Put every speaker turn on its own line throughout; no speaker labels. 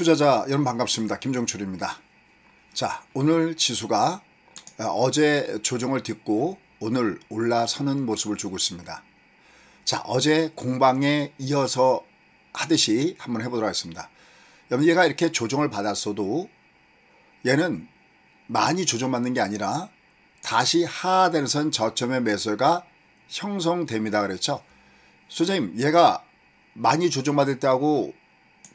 투자자 여러분 반갑습니다. 김종철입니다. 자, 오늘 지수가 어, 어제 조정을 딛고 오늘 올라서는 모습을 주고 있습니다. 자, 어제 공방에 이어서 하듯이 한번 해보도록 하겠습니다. 여러분 얘가 이렇게 조정을 받았어도 얘는 많이 조정받는 게 아니라 다시 하하대선 저점의 매수가 형성됩니다. 그랬죠. 소장님 얘가 많이 조정받을 때하고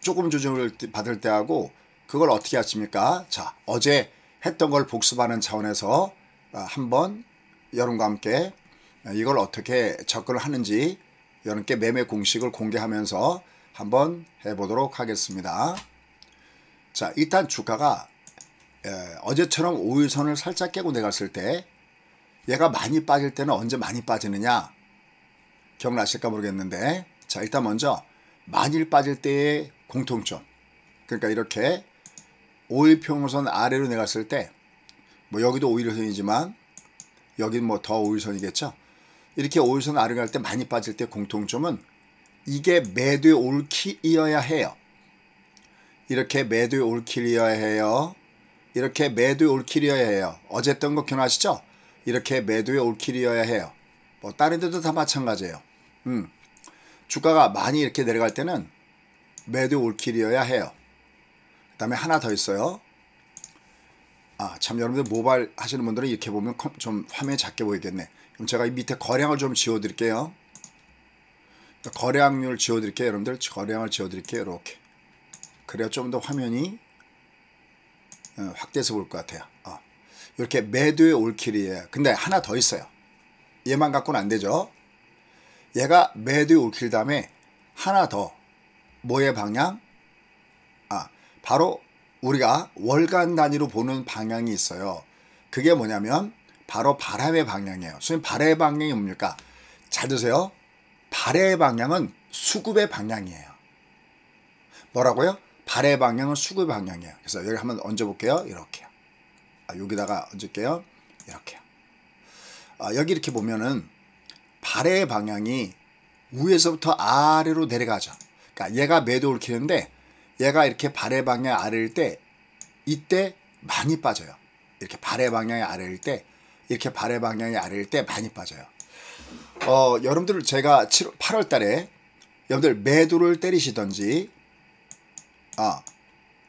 조금 조정을 받을 때하고 그걸 어떻게 하십니까? 자 어제 했던 걸 복습하는 차원에서 아, 한번 여러분과 함께 이걸 어떻게 접근을 하는지 여러분께 매매 공식을 공개하면서 한번 해보도록 하겠습니다. 자 일단 주가가 어제처럼 5일선을 살짝 깨고 내갔을 때 얘가 많이 빠질 때는 언제 많이 빠지느냐 기억나실까 모르겠는데 자 일단 먼저 만일 빠질 때의 공통점. 그러니까 이렇게 5일 평선 아래로 내갔을 때 뭐 여기도 5일선이지만 여긴 뭐더 5일선이겠죠? 이렇게 5일선 아래로 갈 때 많이 빠질 때 공통점은 이게 매도의 올킬이어야 해요. 이렇게 매도의 올킬이어야 해요. 이렇게 매도의 올킬이어야 해요. 어제 했던 거 기억나시죠? 이렇게 매도의 올킬이어야 해요. 뭐 다른 데도 다 마찬가지예요. 음. 주가가 많이 이렇게 내려갈 때는 매도 올킬이어야 해요. 그 다음에 하나 더 있어요. 아, 참 여러분들 모바일 하시는 분들은 이렇게 보면 좀 화면이 작게 보이겠네. 그럼 제가 이 밑에 거량을 좀 지워드릴게요. 거량률 지워드릴게요. 여러분들 거량을 지워드릴게요. 이렇게. 그래야 좀 더 화면이 어, 확대해서 볼 것 같아요. 어. 이렇게 매도의 올킬이에요. 근데 하나 더 있어요. 얘만 갖고는 안 되죠. 얘가 매도의 올킬 다음에 하나 더 뭐의 방향? 아 바로 우리가 월간 단위로 보는 방향이 있어요. 그게 뭐냐면 바로 바람의 방향이에요. 선생님 바람의 방향이 뭡니까? 잘 드세요. 발의 방향은 수급의 방향이에요. 뭐라고요? 발의 방향은 수급의 방향이에요. 그래서 여기 한번 얹어볼게요. 이렇게요. 아, 여기다가 얹을게요. 이렇게요. 아, 여기 이렇게 보면은 발의 방향이 위에서부터 아래로 내려가죠. 그러니까 얘가 매도를 키는데 얘가 이렇게 발의 방향 아래일 때 이때 많이 빠져요. 이렇게 발의 방향이 아래일 때 이렇게 발의 방향이 아래일 때 많이 빠져요. 어, 여러분들 제가 7, 8월 달에 여러분들 매도를 때리시던지 아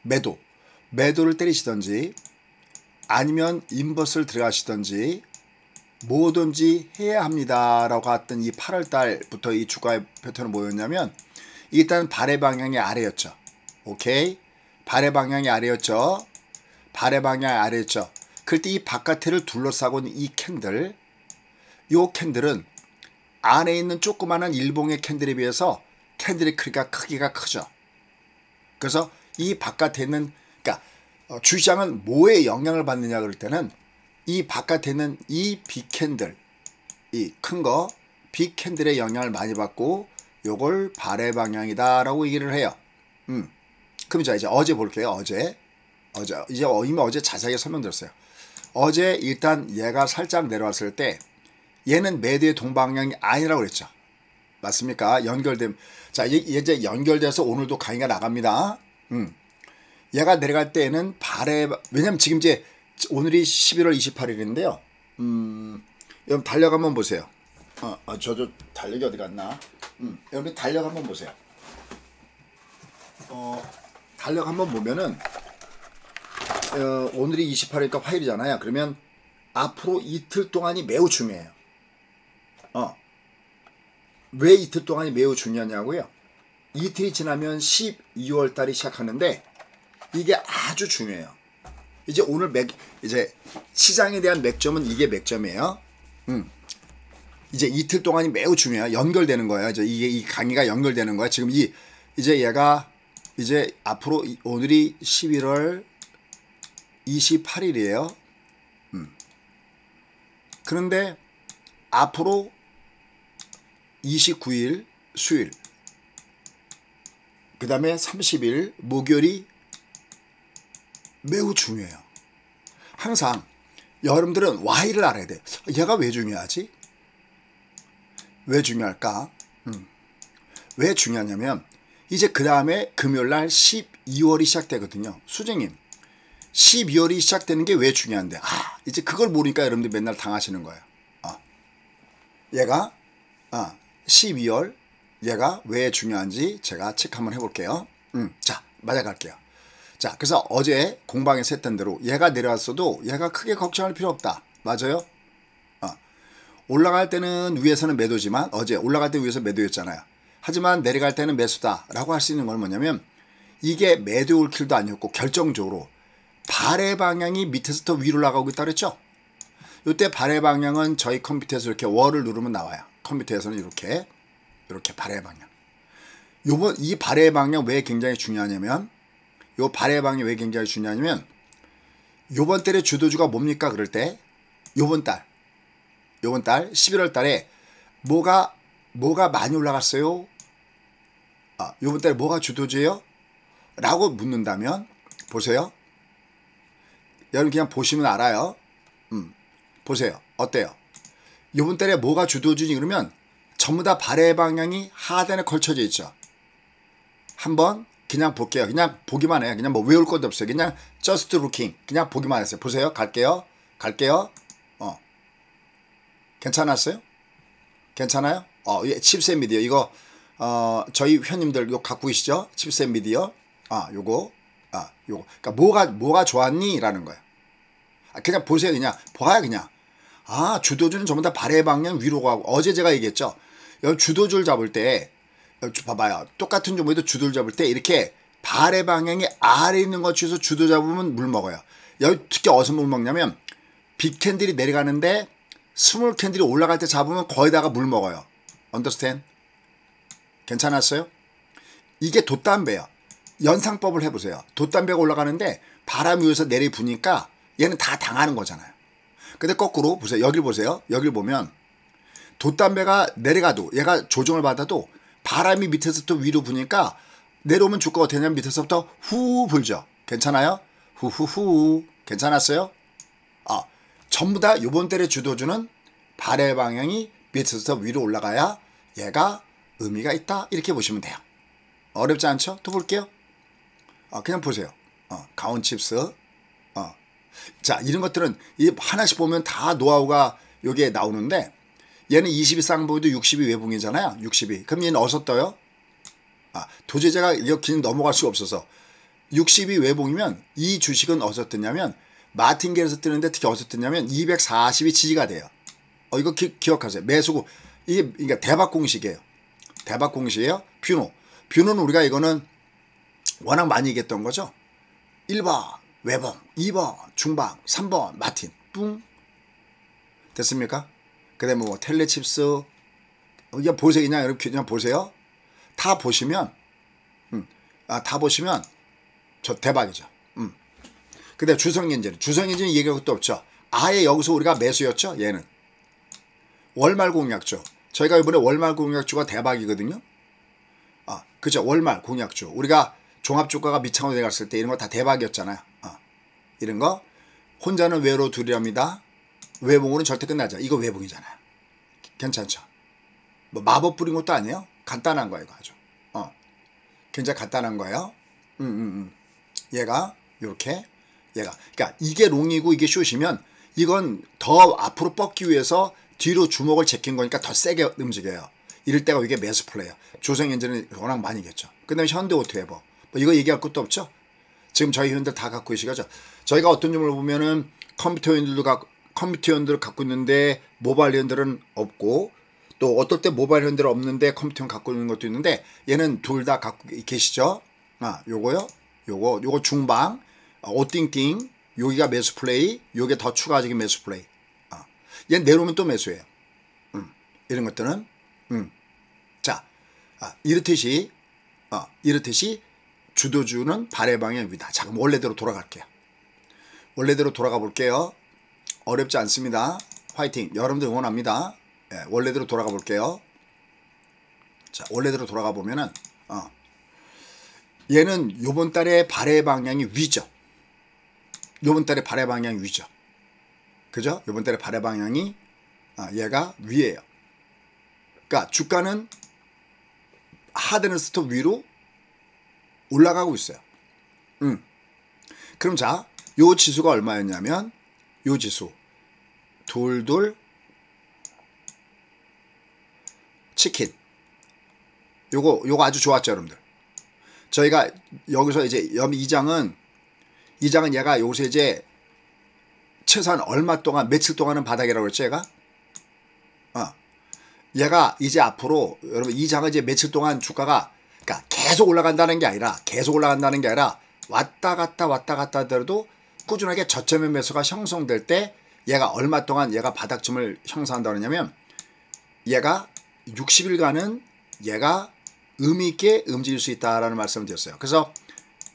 매도 매도를 때리시던지 아니면 인버스를 들어가시던지 뭐든지 해야 합니다라고 했던 이 8월 달부터 이 주가의 패턴은 뭐였냐면 일단 발의 방향이 아래였죠. 오케이? 발의 방향이 아래였죠. 발의 방향이 아래였죠. 그때 이 바깥에를 둘러싸고 있는 이 candle 요 candle은 안에 있는 조그마한 일봉의 candle에 비해서 candle의 크기가 크기가 크죠. 그래서 이 바깥에 있는 그러니까 어, 주시장은 뭐에 영향을 받느냐 그럴 때는 이 바깥에 있는 이 big candle 이 큰 거 big candle의 영향을 많이 받고 요걸 발의 방향이다 라고 얘기를 해요 음. 그럼 자 이제 어제 볼게요 어제 어제 이제 이미 어제 자세하게 설명드렸어요 어제 일단 얘가 살짝 내려왔을 때 얘는 매대의 동방향이 아니라고 그랬죠 맞습니까 연결됨 자 이제 연결돼서 오늘도 강의가 나갑니다 음. 얘가 내려갈 때는 발의 왜냐면 지금 이제 오늘이 11월 28일인데요. 음, 여러분 한번 보세요. 어, 어 저도 달력이 어디 갔나? 음, 여러분 달력 한번 보세요. 어, 달력 한번 보면은 어, 오늘이 28일이니까 화요일이잖아요. 그러면 앞으로 이틀 동안이 매우 중요해요. 어, 왜 이틀 동안이 매우 중요하냐고요? 이틀이 지나면 12월 달이 시작하는데 이게 아주 중요해요. 이제 오늘 맥 이제 시장에 대한 맥점은 이게 맥점이에요. 음. 이제 이틀 동안이 매우 중요해요. 연결되는 거예요. 이제 이게 이 강의가 연결되는 거야. 지금 이 이제 얘가 이제 앞으로 오늘이 11월 28일이에요. 음. 그런데 앞으로 29일 수요일 그 다음에 30일 목요일이 매우 중요해요. 항상 여러분들은 Y를 알아야 돼. 얘가 왜 중요하지? 왜 중요할까? 음. 왜 중요하냐면 이제 그 다음에 금요일 날 12월이 시작되거든요. 수정님 12월이 시작되는 게 왜 중요한데 아 이제 그걸 모르니까 여러분들 맨날 당하시는 거예요. 어. 얘가 어, 12월 얘가 왜 중요한지 제가 체크 한번 해볼게요. 음, 자 맞아 갈게요. 자 그래서 어제 공방에서 했던 대로 얘가 내려왔어도 얘가 크게 걱정할 필요 없다. 맞아요? 어. 올라갈 때는 위에서는 매도지만 어제 올라갈 때 위에서 매도였잖아요. 하지만 내려갈 때는 매수다라고 할 수 있는 건 뭐냐면 이게 매도 올킬도 아니었고 결정적으로 발의 방향이 밑에서 더 위로 나가고 있다 그랬죠? 이때 발의 방향은 저희 컴퓨터에서 이렇게 월을 누르면 나와요. 컴퓨터에서는 이렇게 이렇게 발의 방향. 요번 이 발의 방향 왜 굉장히 중요하냐면 요 발의 방향이 왜 굉장히 중요하냐면 요번 달에 주도주가 뭡니까 그럴 때 요번 달 요번 달 11월 달에 뭐가 뭐가 많이 올라갔어요? 아, 요번 달에 뭐가 주도주예요? 라고 묻는다면 보세요. 여러분 그냥 보시면 알아요. 음, 보세요. 어때요? 이번 달에 뭐가 주도주니 그러면 전부 다 발의 방향이 하단에 걸쳐져 있죠. 한번 그냥 볼게요. 그냥 보기만 해요. 그냥 뭐 외울 것도 없어요. 그냥 just looking. 그냥 보기만 했어요. 보세요. 갈게요. 갈게요. 어. 괜찮았어요? 괜찮아요? 어, 예, 칩셋 미디어. 이거, 어, 저희 회원님들 이거 갖고 계시죠? 칩셋 미디어. 아, 요거. 아, 요거. 그러니까 뭐가 뭐가 좋았니? 라는 거예요. 아, 그냥 보세요. 그냥 봐야 그냥. 아, 주도주는 전부 다 발의 방향 위로 가고 어제 제가 얘기했죠. 여기 주도주를 잡을 때 봐봐요. 똑같은 종목에도 주도를 잡을 때 이렇게 발의 방향이 아래 있는 것 중에서 주도 잡으면 물 먹어요. 여기 특히 어디서 물 먹냐면 big candle이 내려가는데 small candle이 올라갈 때 잡으면 거의 다가 물 먹어요. understand? 괜찮았어요? 이게 돛담배예요. 연상법을 해보세요. 돛담배가 올라가는데 바람 위에서 내리 부니까 얘는 다 당하는 거잖아요. 근데 거꾸로 보세요. 여길 보세요. 여길 보면 돛담배가 내려가도 얘가 조정을 받아도 바람이 밑에서부터 위로 부니까 내려오면 줄거 어떻게 냐면 밑에서부터 후 불죠. 괜찮아요? 후후후. 괜찮았어요? 아, 전부 다 요번 달에 주도주는 발의 방향이 밑에서부터 위로 올라가야 얘가 의미가 있다. 이렇게 보시면 돼요. 어렵지 않죠? 또 볼게요. 어, 그냥 보세요. 어, 가온칩스. 어. 자, 이런 것들은 이 하나씩 보면 다 노하우가 여기에 나오는데 얘는 22 쌍보이도 60이 외봉이잖아요. 60이. 그럼 얘는 어디서 떠요? 아, 도저히 제가 이렇게 넘어갈 수가 없어서 60이 외봉이면 이 주식은 어디서 뜨냐면 마틴겔에서 뜨는데 특히 어디서 뜨냐면 240이 지지가 돼요. 어, 이거 기, 억하세요 매수고 이게 그러니까 대박 공식이에요. 대박 공식이에요. 뷰노. 뷰노는 우리가 이거는 워낙 많이 얘기했던 거죠. 1번 외봉, 2번 중방, 3번 마틴 뿡 됐습니까? 그 다음에 뭐 텔레칩스 그냥 보세요 그냥 이렇게 그냥 보세요 다 보시면 음, 아, 다 보시면 저 대박이죠 음. 근데 주성엔진 주성엔진 얘기할 것도 없죠 아예 여기서 우리가 매수였죠 얘는 월말 공약주 저희가 이번에 월말 공약주가 대박이거든요 아 그죠 월말 공약주 우리가 종합주가가 미창으로 내갔을 때 이런 거 다 대박이었잖아요 어. 이런 거 혼자는 외로 두렵니다 외봉으로는 절대 끝나죠. 이거 외봉이잖아요. 괜찮죠? 뭐 마법 부린 것도 아니에요. 간단한 거예요, 아주. 어. 굉장히 간단한 거예요. 음, 음, 음. 얘가 이렇게 얘가 그러니까 이게 long이고 이게 short이면 이건 더 앞으로 뻗기 위해서 뒤로 주먹을 제낀 거니까 더 세게 움직여요. 이럴 때가 이게 매수 플레이어. 조성엔진은 워낙 많이겠죠. 그 다음에 현대 오토에버. 뭐 이거 얘기할 것도 없죠. 지금 저희 회원들 다 갖고 계시죠. 저희가 어떤 점을 보면은 컴퓨터 회원들도 컴퓨터 회원들을 갖고 있는데 모바일 회원들은 없고 또 어떨 때 모바일 회원들 없는데 컴퓨터 원 갖고 있는 것도 있는데 얘는 둘 다 갖고 계시죠. 아, 요거요. 요거 요거 중방 어, 오띵띵 여기가 매수 플레이 요게 더 추가적인 매수 플레이. 아, 얘 내려오면 또 매수예요. 음, 이런 것들은 음. 자, 아, 이렇듯이 어, 이렇듯이 주도주는 발의 방향 위다. 자, 그럼 원래대로 돌아갈게요. 원래대로 돌아가 볼게요. 어렵지 않습니다. 화이팅. 여러분들 응원합니다. 예, 원래대로 돌아가 볼게요. 자, 원래대로 돌아가 보면은 어. 얘는 요번 달에 발의 방향이 위죠. 요번 달에 발의 방향이 위죠. 그죠? 요번 달에 발의 방향이 아, 얘가 위에요. 그러니까 주가는 하드는 스톱 위로 올라가고 있어요. 음. 그럼 자, 요 지수가 얼마였냐면 요 지수 돌돌 치킨 요거 요거 아주 좋았죠, 여러분들. 저희가 여기서 이제 이 장은 이 장은 얘가 요새 이제 최소한 얼마 동안 며칠 동안은 바닥이라고 그랬죠, 얘가? 어. 얘가 이제 앞으로 여러분 이 장은 이제 며칠 동안 주가가 그러니까 계속 올라간다는 게 아니라 계속 올라간다는 게 아니라 왔다 갔다 왔다 갔다 하더라도 꾸준하게 저점의 매수가 형성될 때 얘가 얼마 동안 얘가 바닥쯤을 형성한다 그러냐면 얘가 60일간은 얘가 의미 있게 움직일 수 있다라는 말씀을 드렸어요. 그래서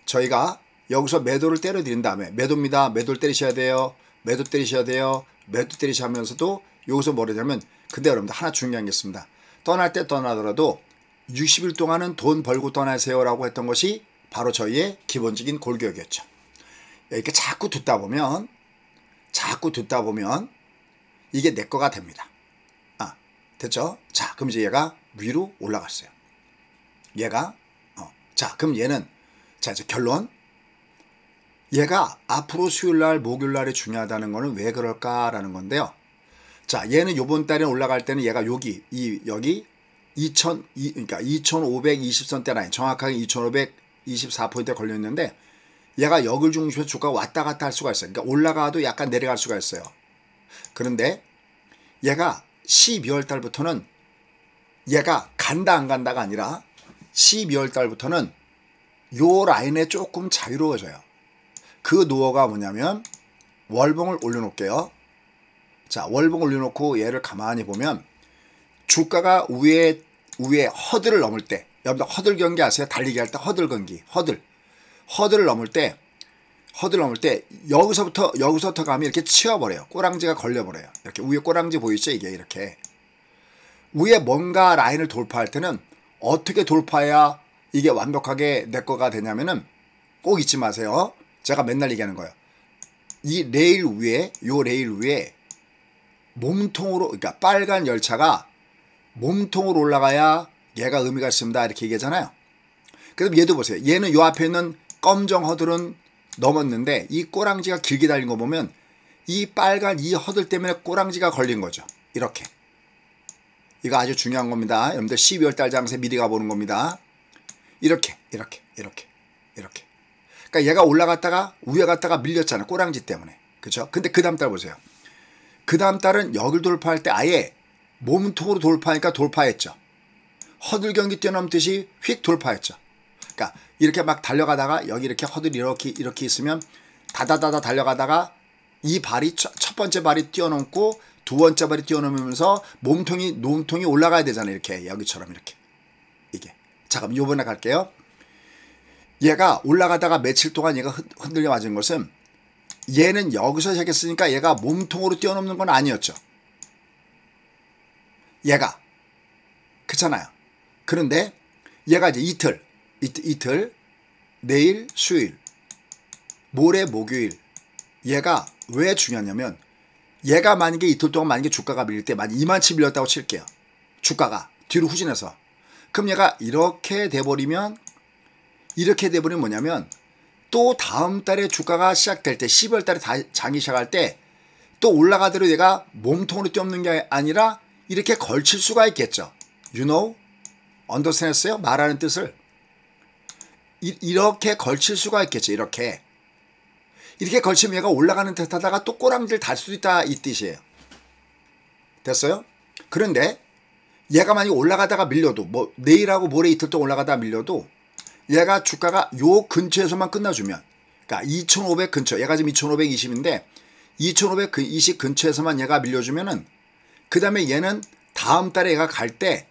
저희가 여기서 매도를 때려 드린 다음에 매도입니다. 매도를 때리셔야 돼요. 매도 때리셔야 돼요. 매도 때리시면서도 여기서 뭐라냐면 근데 여러분들 하나 중요한 게 있습니다. 떠날 때 떠나더라도 60일 동안은 돈 벌고 떠나세요라고 했던 것이 바로 저희의 기본적인 골격이었죠. 이렇게 자꾸 듣다 보면 자꾸 듣다 보면 이게 내 거가 됩니다. 아, 됐죠? 자, 그럼 이제 얘가 위로 올라갔어요. 얘가 어, 자, 그럼 얘는 자, 이제 결론 얘가 앞으로 수요일 날, 목요일 날이 중요하다는 거는 왜 그럴까라는 건데요. 자, 얘는 요번 달에 올라갈 때는 얘가 여기 이 여기 2000 그러니까 2520선 라인 정확하게 2524포인트에 걸려 있는데 얘가 역을 중심으로 주가가 왔다 갔다 할 수가 있어요. 그러니까 올라가도 약간 내려갈 수가 있어요. 그런데 얘가 12월 달부터는 얘가 간다 안 간다가 아니라 12월 달부터는 요 라인에 조금 자유로워져요. 그 노어가 뭐냐면 월봉을 올려놓을게요. 자, 월봉 올려놓고 얘를 가만히 보면 주가가 위에 위에 허들을 넘을 때 여러분들 허들 경기 아세요? 달리기 할 때 허들 경기 허들 허들을 넘을 때 허들 넘을 때 여기서부터 여기서부터 가면 이렇게 치워버려요. 꼬랑지가 걸려버려요. 이렇게 위에 꼬랑지 보이죠? 이게 이렇게 위에 뭔가 라인을 돌파할 때는 어떻게 돌파해야 이게 완벽하게 내 거가 되냐면은 꼭 잊지 마세요. 제가 맨날 얘기하는 거예요. 이 레일 위에 요 레일 위에 몸통으로 그러니까 빨간 열차가 몸통으로 올라가야 얘가 의미가 있습니다. 이렇게 얘기하잖아요. 그럼 얘도 보세요. 얘는 요 앞에 있는 검정 허들은 넘었는데 이 꼬랑지가 길게 달린 거 보면 이 빨간 이 허들 때문에 꼬랑지가 걸린 거죠. 이렇게. 이거 아주 중요한 겁니다. 여러분들 12월 달 장세 미리 가보는 겁니다. 이렇게 이렇게 이렇게 이렇게. 그러니까 얘가 올라갔다가 위에 갔다가 밀렸잖아요. 꼬랑지 때문에. 그죠? 근데 그 다음 달 보세요. 그 다음 달은 여길 돌파할 때 아예 몸통으로 돌파하니까 돌파했죠. 허들 경기 뛰어넘듯이 휙 돌파했죠. 그러니까 이렇게 막 달려가다가 여기 이렇게 허들이 이렇게 이렇게 있으면 다다다다 달려가다가 이 발이 첫, 첫 번째 발이 뛰어넘고 두 번째 발이 뛰어넘으면서 몸통이 몸통이 올라가야 되잖아요. 이렇게 여기처럼 이렇게 이게. 자 그럼 요번에 갈게요. 얘가 올라가다가 며칠 동안 얘가 흔들려 맞은 것은 얘는 여기서 시작했으니까 얘가 몸통으로 뛰어넘는 건 아니었죠. 얘가 그렇잖아요. 그런데 얘가 이제 이틀, 이틀, 이틀 내일 수요일, 모레 목요일 얘가 왜 중요하냐면 얘가 만약에 이틀 동안 만약에 주가가 밀릴 때 만약 2만치 밀렸다고 칠게요. 주가가 뒤로 후진해서 그럼 얘가 이렇게 돼버리면 이렇게 돼버리면 뭐냐면 또 다음 달에 주가가 시작될 때 12월 달에 장이 시작할 때 또 올라가더라도 얘가 몸통으로 뛰어넘는 게 아니라 이렇게 걸칠 수가 있겠죠. You know? 언더스탠했어요? 말하는 뜻을. 이, 렇게 걸칠 수가 있겠죠. 이렇게. 이렇게 걸치면 얘가 올라가는 듯 하다가 또 꼬랑지를 달 수도 있다 이 뜻이에요. 됐어요? 그런데 얘가 만약 올라가다가 밀려도 뭐 내일하고 모레 이틀 동안 올라가다가 밀려도 얘가 주가가 요 근처에서만 끝나주면 그러니까 2500 근처 얘가 지금 2520인데 2520 근처에서만 얘가 밀려주면은 그 다음에 얘는 다음 달에 얘가 갈 때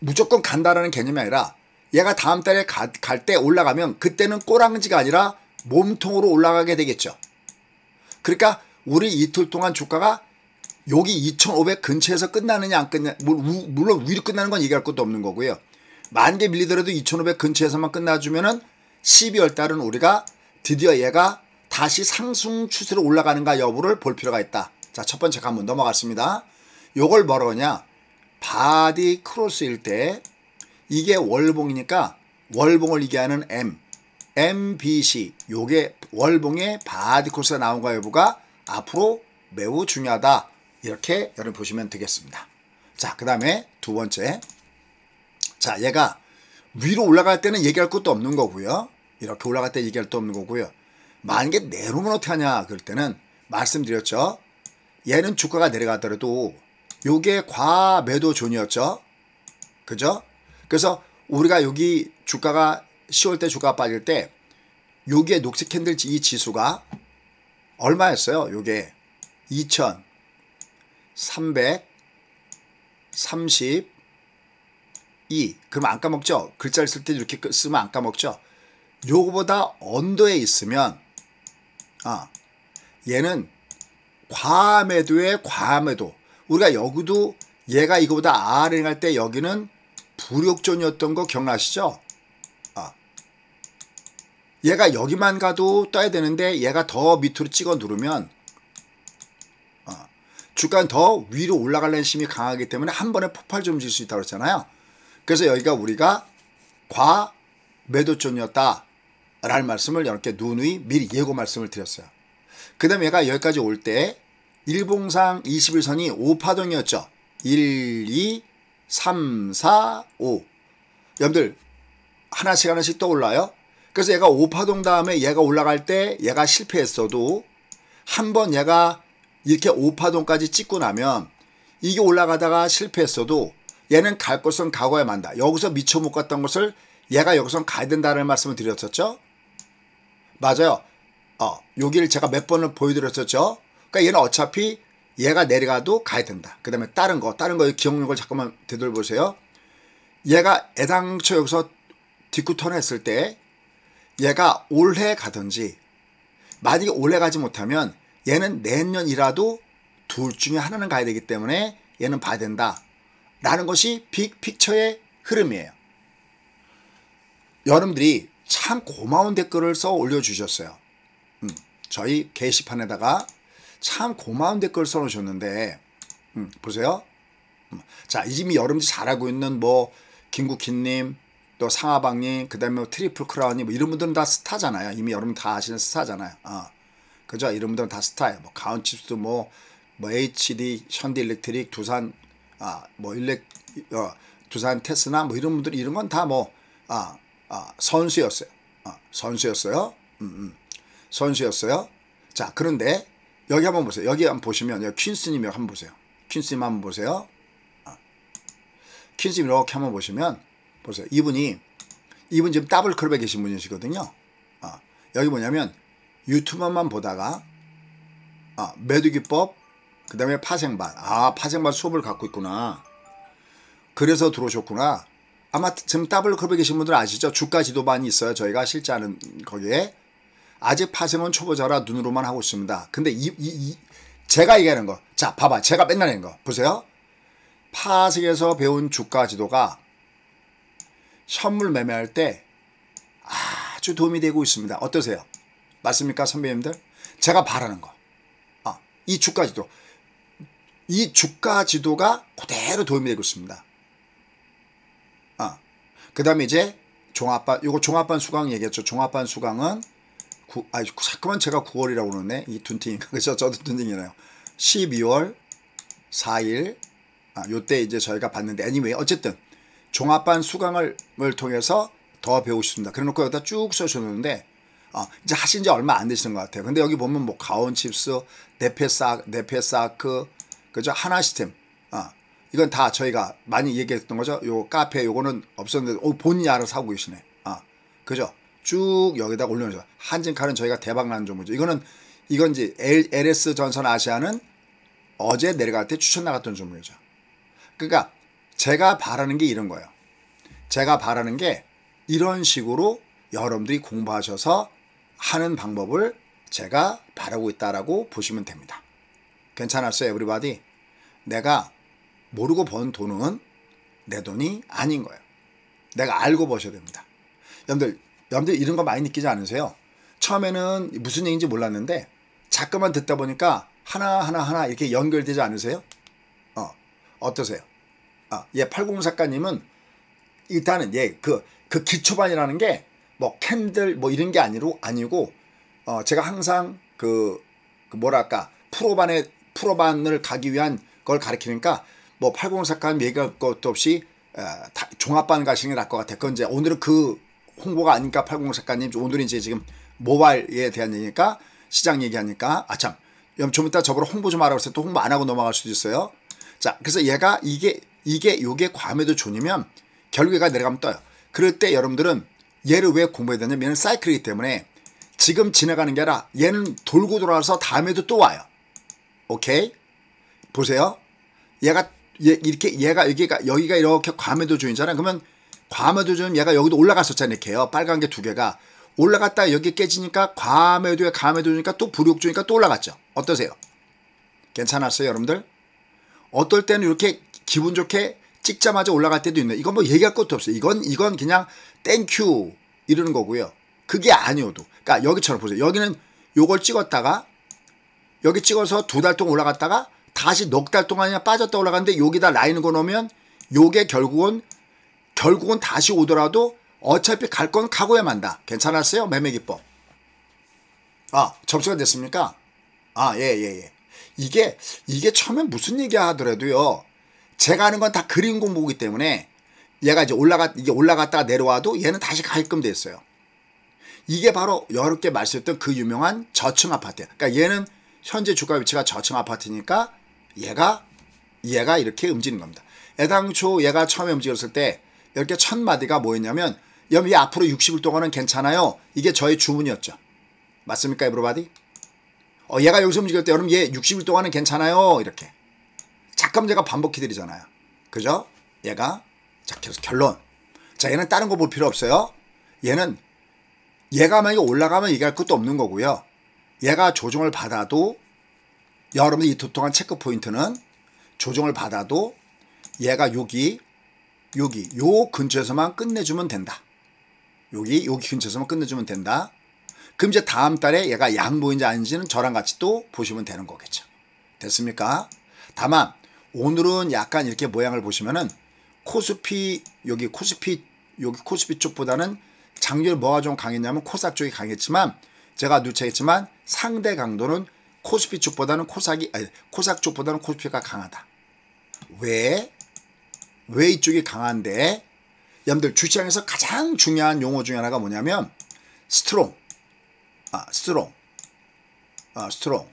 무조건 간다라는 개념이 아니라 얘가 다음 달에 갈 때 올라가면 그때는 꼬랑지가 아니라 몸통으로 올라가게 되겠죠. 그러니까 우리 이틀 동안 주가가 여기 2500 근처에서 끝나느냐 안 끝나 물론 위로 끝나는 건 얘기할 것도 없는 거고요. 만 개 밀리더라도 2500 근처에서만 끝나주면은 12월 달은 우리가 드디어 얘가 다시 상승 추세로 올라가는가 여부를 볼 필요가 있다. 자, 첫 번째 관문 넘어갔습니다. 요걸 뭐로 하냐? body cross일 때 이게 월봉이니까 월봉을 얘기하는 M, MBC 요게 월봉의 body cross가 나온가 여부가 앞으로 매우 중요하다. 이렇게 여러분 보시면 되겠습니다. 자, 그 다음에 두 번째. 자, 얘가 위로 올라갈 때는 얘기할 것도 없는 거고요. 이렇게 올라갈 때 얘기할 것도 없는 거고요. 만약에 내려오면 어떻게 하냐 그럴 때는 말씀드렸죠. 얘는 주가가 내려가더라도 요게 과매도 zone이었죠. 그죠? 그래서 우리가 여기 주가가 10월 때 주가가 빠질 때 요게 녹색 candle 이 지수가 얼마였어요? 요게 2332 그럼 안 까먹죠? 글자를 쓸 때 이렇게 쓰면 안 까먹죠? 요거보다 언더에 있으면 아 얘는 과매도의 과매도 우리가 여기도 얘가 이거보다 아래 갈때 여기는 불욕존이었던 거 기억나시죠? 아. 얘가 여기만 가도 떠야 되는데 얘가 더 밑으로 찍어 누르면 아. 주가는 더 위로 올라가려는 힘이 강하기 때문에 한 번에 폭발 좀 질 수 있다고 그랬잖아요. 그래서 여기가 우리가 과 매도존이었다 라는 말씀을 이렇게 누누이 미리 예고 말씀을 드렸어요. 그 다음에 얘가 여기까지 올 때 일봉상 21선이 5파동이었죠. 1, 2, 3, 4, 5. 여러분들 하나씩 하나씩 떠올라요. 그래서 얘가 5파동 다음에 얘가 올라갈 때 얘가 실패했어도 한 번 얘가 이렇게 5파동까지 찍고 나면 이게 올라가다가 실패했어도 얘는 갈 곳은 가고야 만다. 여기서 미처 못 갔던 것을 얘가 여기서 가야 된다는 말씀을 드렸었죠. 맞아요. 어, 여기를 제가 몇 번을 보여드렸었죠. 그러니까 얘는 어차피 얘가 내려가도 가야 된다. 그 다음에 다른 거, 다른 거 기억력을 잠깐만 되돌보세요. 얘가 애당초 여기서 뒷구턴 했을 때 얘가 올해 가든지 만약에 올해 가지 못하면 얘는 내년이라도 둘 중에 하나는 가야 되기 때문에 얘는 봐야 된다. 라는 것이 빅픽처의 흐름이에요. 여러분들이 참 고마운 댓글을 써 올려주셨어요. 음, 저희 게시판에다가 참 고마운 댓글 써놓으셨는데 음, 보세요. 음, 자 이미 여러분들이 잘 알고 있는 뭐 김국희님 또 상하방님 그다음에 뭐 트리플 크라운님 뭐 이런 분들은 다 스타잖아요. 이미 여러분 다 아시는 스타잖아요. 어. 그죠? 이런 분들은 다 스타예요. 뭐 가온칩스도 뭐, 뭐 HD, 현대일렉트릭, 두산 아 뭐 일렉 어, 두산 테스나 뭐 이런 분들 이런 건 다 뭐 아, 아, 선수였어요. 아, 선수였어요. 음, 음. 선수였어요. 자 그런데 여기 한번 보세요. 여기 한번 보시면 여기 퀸스님이 한번 보세요. 퀸스님 한번 보세요. 아. 퀸스님 이렇게 한번 보시면 보세요. 이분이 이분 지금 더블 클럽에 계신 분이시거든요. 아, 여기 뭐냐면 유튜브만 보다가 아, 매도기법 그 다음에 파생반 아 파생반 수업을 갖고 있구나. 그래서 들어오셨구나. 아마 지금 더블 클럽에 계신 분들 아시죠? 주가 지도반이 있어요. 저희가 실제 하는 거기에 아직 파생은 초보자라 눈으로만 하고 있습니다. 근데 이, 이, 이 제가 얘기하는 거. 자, 봐봐. 제가 맨날 하는 거. 보세요. 파생에서 배운 주가 지도가 선물 매매할 때 아주 도움이 되고 있습니다. 어떠세요? 맞습니까, 선배님들? 제가 바라는 거. 아, 이 주가 지도. 이 주가 지도가 그대로 도움이 되고 있습니다. 아, 그 다음에 이제 종합반, 요거 종합반 수강 얘기했죠. 종합반 수강은 구, 아, 자꾸만 제가 9월이라고 그러네. 이 둔팅인가. 그죠? 저도 둔팅이네요. 12월 4일, 아, 요때 이제 저희가 봤는데, anyway, 어쨌든, 종합반 수강을 통해서 더 배우고 싶습니다. 그래 놓고 여기다 쭉 써주셨는데, 어, 이제 하신 지 얼마 안 되시는 것 같아요. 근데 여기 보면 뭐 가온칩스, 네페사, 네페사크, 그죠? 하나 시스템, 어, 이건 다 저희가 많이 얘기했던 거죠. 요 카페 요거는 없었는데, 오, 본인이 알아서 하고 계시네. 아, 그죠? 쭉 여기다 올려놓죠. 한진칼은 저희가 대박난 종목이죠. 이거는 이건 이제 LS 전선 아시아는 어제 내려갈 때 추천 나갔던 종목이죠. 그러니까 제가 바라는 게 이런 거예요. 제가 바라는 게 이런 식으로 여러분들이 공부하셔서 하는 방법을 제가 바라고 있다라고 보시면 됩니다. 괜찮았어요, 에브리바디? 내가 모르고 번 돈은 내 돈이 아닌 거예요. 내가 알고 버셔야 됩니다. 여러분들 여러분들 이런 거 많이 느끼지 않으세요? 처음에는 무슨 얘기인지 몰랐는데 자꾸만 듣다 보니까 하나 하나 하나 이렇게 연결되지 않으세요? 어 어떠세요? 아, 예, 80 작가님은 일단은 예, 그, 그 기초반이라는 게 뭐 캔들 뭐 이런 게 아니고 아니고 어 제가 항상 그, 그 뭐랄까 프로반에 프로반을 가기 위한 걸 가르치니까 뭐 80사건 얘기할 것도 없이 어, 다, 종합반 가시는 게 나을 것 같아요. 그건 이제 오늘은 그 홍보가 아니까 80작가님 오늘은 이제 지금 모바일에 대한 얘기니까 시장 얘기하니까 아참 좀 이따 저보러 홍보 좀 하라고 해서 또 홍보 안 하고 넘어갈 수도 있어요. 자 그래서 얘가 이게 이게 요게 과메도 존이면 결국에가 내려가면 떠요. 그럴 때 여러분들은 얘를 왜 공부해야 되냐면 얘는 사이클이기 때문에 지금 지나가는 게 아니라 얘는 돌고 돌아와서 다음에도 또 와요. 오케이? 보세요. 얘가 얘, 이렇게 얘가 여기가 여기가 이렇게 과매도 zone이잖아요. 그러면 과메도 존 얘가 여기도 올라갔었잖아요. 이렇게요. 빨간 게 두 개가 올라갔다 여기 깨지니까 과매도에 과매도니까 또 부력 zone이니까 또 올라갔죠. 어떠세요? 괜찮았어요, 여러분들? 어떨 때는 이렇게 기분 좋게 찍자마자 올라갈 때도 있네. 이건 뭐 얘기할 것도 없어요. 이건 이건 그냥 thank you 이러는 거고요. 그게 아니어도. 그러니까 여기처럼 보세요. 여기는 요걸 찍었다가 여기 찍어서 두 달 동안 올라갔다가 다시 넉 달 동안이나 빠졌다 올라갔는데 여기다 라인을 걸어놓으면 요게 결국은 결국은 다시 오더라도 어차피 갈 건 가고야 만다. 괜찮았어요? 매매 기법. 아, 접수가 됐습니까? 아, 예, 예, 예. 이게, 이게 처음에 무슨 얘기 하더라도요. 제가 하는 건 다 그림 공부이기 때문에 얘가 이제 올라갔, 이게 올라갔다가 내려와도 얘는 다시 가게끔 됐어요. 이게 바로 여러 개 말씀드렸던 그 유명한 저층 아파트예요. 그러니까 얘는 현재 주가 위치가 저층 아파트니까 얘가, 얘가 이렇게 움직이는 겁니다. 애당초 얘가 처음에 움직였을 때 이렇게 첫 마디가 뭐였냐면 여기 앞으로 60일 동안은 괜찮아요. 이게 저의 주문이었죠. 맞습니까, 에브로바디? 어, 얘가 여기서 움직일 때 여러분 얘 60일 동안은 괜찮아요. 이렇게. 잠깐 제가 반복해 드리잖아요. 그죠? 얘가 자, 그래서 결론. 자, 얘는 다른 거 볼 필요 없어요. 얘는 얘가 만약에 올라가면 얘기할 것도 없는 거고요. 얘가 조정을 받아도 여러분들 이두 동안 체크 포인트는 조정을 받아도 얘가 여기 여기 요 근처에서만 끝내주면 된다. 여기 여기 근처에서만 끝내주면 된다. 그럼 이제 다음 달에 얘가 양보인지 아닌지는 저랑 같이 또 보시면 되는 거겠죠. 됐습니까? 다만 오늘은 약간 이렇게 모양을 보시면은 코스피 여기 코스피 여기 코스피 쪽보다는 작년 뭐가 좀 강했냐면 코삭 쪽이 강했지만 제가 누차했지만 상대 강도는 코스피 쪽보다는 코삭이 아니 코삭 쪽보다는 코스피가 강하다. 왜? 왜 이쪽이 강한데? 여러분들 주식시장에서 가장 중요한 용어 중에 하나가 뭐냐면 strong, 아 strong, 아 strong,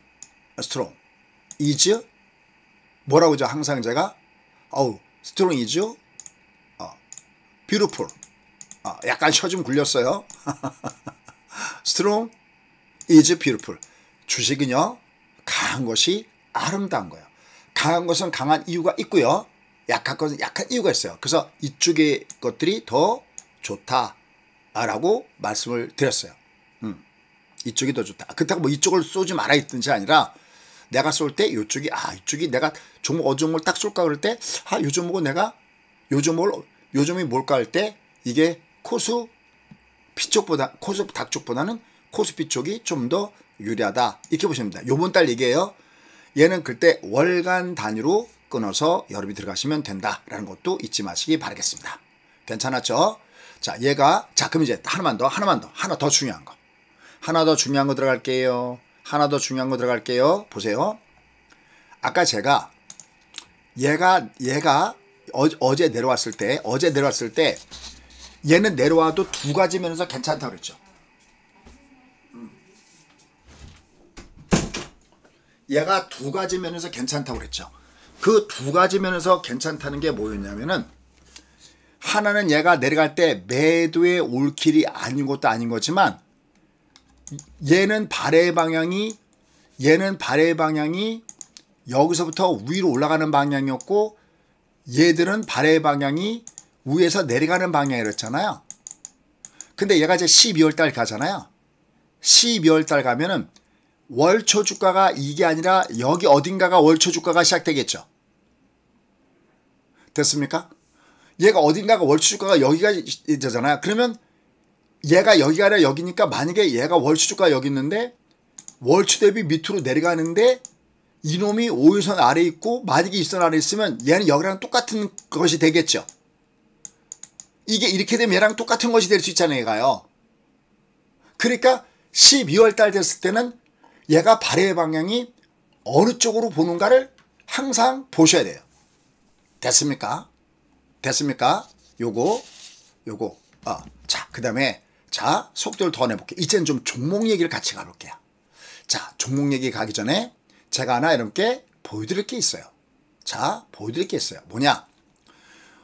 아, strong, is 뭐라고 하죠 항상 제가? 어우 strong is 어 beautiful 어, 약간 혀 좀 굴렸어요. strong is beautiful 주식은요 강한 것이 아름다운 거예요. 강한 것은 강한 이유가 있고요. 약한 것은 약한 이유가 있어요. 그래서 이쪽의 것들이 더 좋다라고 말씀을 드렸어요. 음, 이쪽이 더 좋다. 그렇다고 뭐 이쪽을 쏘지 말아 있든지 아니라 내가 쏠 때 이쪽이 아 이쪽이 내가 종목 어느 종목을 딱 쏠까 그럴 때아요 종목은 내가 요 종목을 요 종목이 뭘까 할 때 이게 코스 피 쪽보다 코스 닭 쪽보다는 코스피 쪽이 좀 더 유리하다 이렇게 보시면 됩니다. 요번 달 얘기예요. 얘는 그때 월간 단위로 끊어서 여러분이 들어가시면 된다라는 것도 잊지 마시기 바라겠습니다. 괜찮았죠? 자, 얘가 자 그럼 이제 하나만 더 하나만 더 하나 더 중요한 거 하나 더 중요한 거 들어갈게요. 하나 더 중요한 거 들어갈게요. 보세요. 아까 제가 얘가 얘가 어, 제 내려왔을 때 어제 내려왔을 때 얘는 내려와도 두 가지 면에서 괜찮다 그랬죠. 얘가 두 가지 면에서 괜찮다고 그랬죠. 그 두 가지 면에서 괜찮다는 게 뭐였냐면은 하나는 얘가 내려갈 때 매도의 올킬이 아닌 것도 아닌 거지만 얘는 발의 방향이 얘는 발의 방향이 여기서부터 위로 올라가는 방향이었고 얘들은 발의 방향이 위에서 내려가는 방향이었잖아요. 근데 얘가 이제 12월 달 가잖아요. 12월 달 가면은 월초 주가가 이게 아니라 여기 어딘가가 월초 주가가 시작되겠죠. 됐습니까? 얘가 어딘가가 월초 주가가 여기가 되잖아요. 그러면 얘가 여기가 아니라 여기니까 만약에 얘가 월초 주가가 여기 있는데 월초 대비 밑으로 내려가는데 이놈이 5일선 아래 있고 만약에 2선 아래 있으면 얘는 여기랑 똑같은 것이 되겠죠. 이게 이렇게 되면 얘랑 똑같은 것이 될 수 있잖아요, 얘가요. 그러니까 12월 달 됐을 때는 얘가 발의 방향이 어느 쪽으로 보는가를 항상 보셔야 돼요. 됐습니까? 됐습니까? 요거, 요거. 아, 자, 그 다음에, 자, 속도를 더 내볼게요. 이제는 좀 종목 얘기를 같이 가볼게요. 자, 종목 얘기 가기 전에 제가 하나 이렇게 보여드릴 게 있어요. 자, 보여드릴 게 있어요. 뭐냐?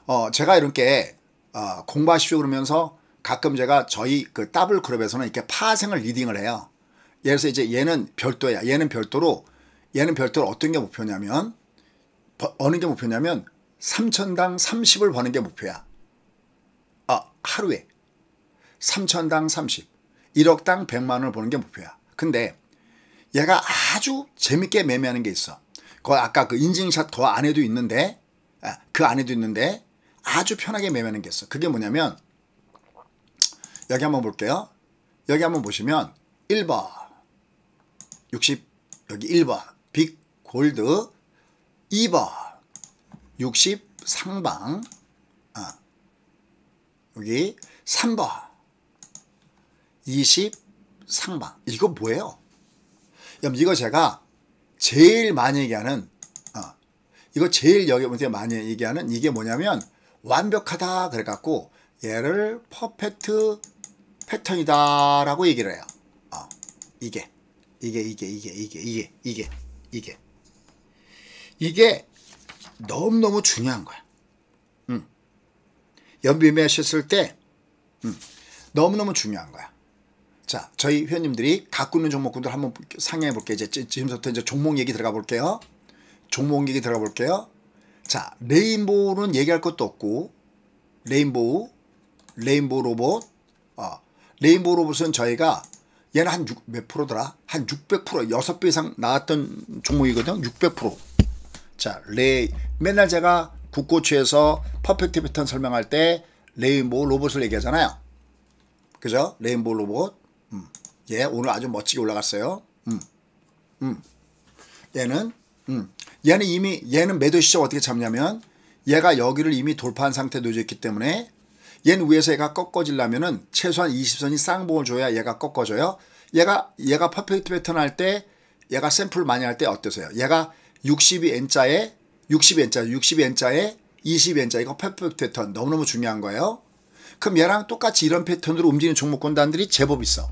어, 제가 이렇게 어, 공부하십시오 그러면서 가끔 제가 저희 그 더블 그룹에서는 이렇게 파생을 리딩을 해요. 예를 들어서 이제 얘는 별도야. 얘는 별도로 얘는 별도로 어떤 게 목표냐면 어느 게 목표냐면 3천당 30을 버는 게 목표야. 아, 하루에 3천당 30. 1억당 100만 원을 버는 게 목표야. 근데 얘가 아주 재밌게 매매하는 게 있어. 그 아까 그 인증샷 그 안에도 있는데 아, 그 안에도 있는데 아주 편하게 매매하는 게 있어. 그게 뭐냐면 여기 한번 볼게요. 여기 한번 보시면 1번 60 여기 1번 빅 골드 2번 60 상방 아, 여기 3번 20 상방 이거 뭐예요? 이거 제가 제일 많이 얘기하는 어, 이거 제일 여기 많이 얘기하는 이게 뭐냐면 완벽하다 그래갖고 얘를 퍼펙트 패턴이다 라고 얘기를 해요. 어, 이게 이게 이게 이게 이게 이게 이게 이게 이게 너무 너무 중요한 거야. 음. 연비매 하셨을 때 음. 너무 너무 중요한 거야. 자, 저희 회원님들이 갖고 있는 종목군들 한번 상의해 볼게요. 이제 지금부터 이제 종목 얘기 들어가 볼게요. 종목 얘기 들어가 볼게요. 자, 레인보우는 얘기할 것도 없고, 레인보우, 레인보우 로봇, 어, 레인보우 로봇은 저희가 얘는 한 몇 프로더라? 한 600%, 6배 이상 나왔던 종목이거든? 600%. 자, 레, 맨날 제가 국고추에서 perfect 패턴 설명할 때 레인보우 로봇을 얘기하잖아요. 그죠? 레인보우 로봇. 음. 얘 오늘 아주 멋지게 올라갔어요. 음. 음. 얘는, 음. 얘는 이미 얘는 매도 시작 어떻게 잡냐면 얘가 여기를 이미 돌파한 상태 놓여 있기 때문에 얘는 위에서 얘가 꺾어지려면은 최소한 20선이 쌍봉을 줘야 얘가 꺾어져요. 얘가 얘가 perfect 패턴 할 때 얘가 샘플 많이 할 때 어떠세요? 얘가 62N자에 60N자, 60N자에 20N자 이거 퍼펙트 패턴 너무너무 중요한 거예요. 그럼 얘랑 똑같이 이런 패턴으로 움직이는 종목권단들이 제법 있어.